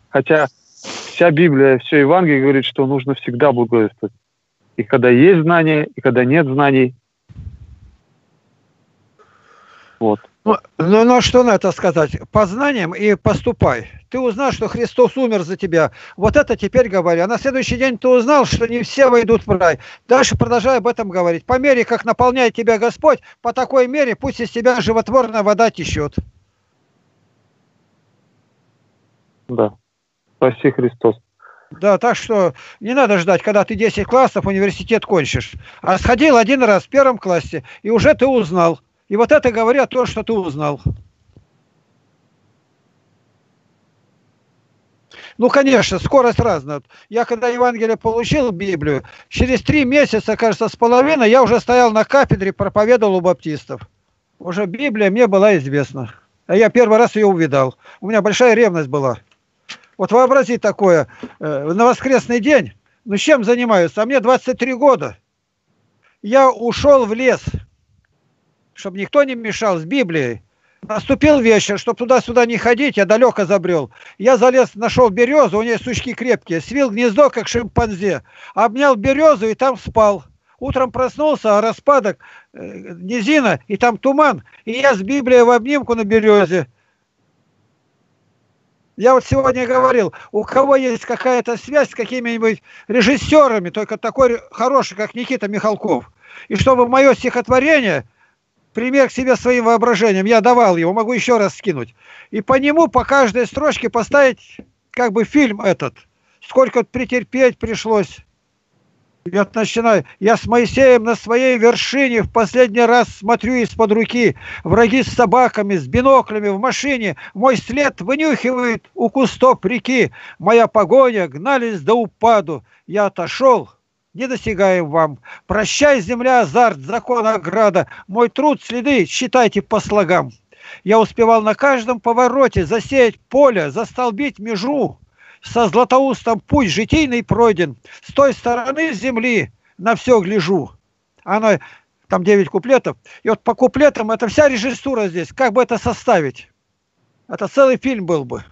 Хотя вся Библия, все Евангелие говорит, что нужно всегда благовествовать. И когда есть знания, и когда нет знаний. Вот. Ну, ну, ну, что на это сказать? Познанием и поступай. Ты узнал, что Христос умер за тебя. Вот это теперь говори. А на следующий день ты узнал, что не все войдут в рай. Дальше продолжай об этом говорить. По мере, как наполняет тебя Господь, по такой мере пусть из тебя животворная вода течет. Да. Спаси Христос. Да, так что не надо ждать, когда ты 10 классов университет кончишь. А сходил один раз в первом классе, и уже ты узнал. И вот это говорят то, что ты узнал. Ну, конечно, скорость разная. Я когда Евангелие получил, Библию, через три месяца, кажется, с половиной, я уже стоял на кафедре, проповедовал у баптистов. Уже Библия мне была известна. А я первый раз ее увидал. У меня большая ревность была. Вот вообрази такое, э, на воскресный день, ну чем занимаюсь? А мне 23 года. Я ушел в лес, чтобы никто не мешал с Библией. Наступил вечер, чтобы туда-сюда не ходить, я далеко забрел. Я залез, нашел березу, у нее сучки крепкие, свил гнездо, как шимпанзе, обнял березу и там спал. Утром проснулся, а распадок, э, низина, и там туман, и я с Библией в обнимку на березе. Я вот сегодня говорил, у кого есть какая-то связь с какими-нибудь режиссерами, только такой хороший, как Никита Михалков, и чтобы мое стихотворение, пример к себе своим воображением, я давал его, могу еще раз скинуть, и по нему, по каждой строчке поставить как бы фильм этот, сколько претерпеть пришлось. Я начинаю. Я с Моисеем на своей вершине в последний раз смотрю из-под руки. Враги с собаками, с биноклями в машине. Мой след вынюхивает у кустов реки. Моя погоня гнались до упаду. Я отошел, не достигаем вам. Прощай, земля, азарт, закон ограда. Мой труд, следы, считайте по слогам. Я успевал на каждом повороте засеять поле, застолбить межу со Златоустом путь житийный пройден, с той стороны земли на все гляжу. Она, там 9 куплетов, и вот по куплетам это вся режиссура здесь, как бы это составить? Это целый фильм был бы.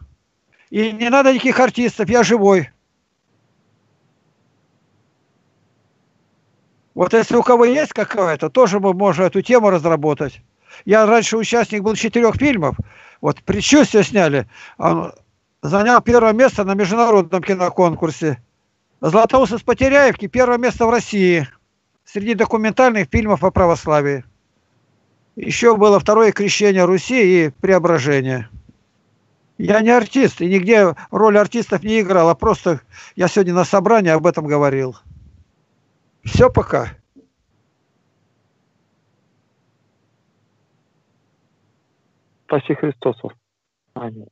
И не надо никаких артистов, я живой. Вот если у кого есть какая-то, тоже мы можем эту тему разработать. Я раньше участник был четырех фильмов. Вот «Предчувствие» сняли. Он занял первое место на международном киноконкурсе. Златоуст из Потеряевки первое место в России среди документальных фильмов о православии. Еще было второе крещение Руси и преображение. Я не артист, и нигде роль артистов не играл, а просто я сегодня на собрании об этом говорил. Все пока. Спаси Христосов. Аминь.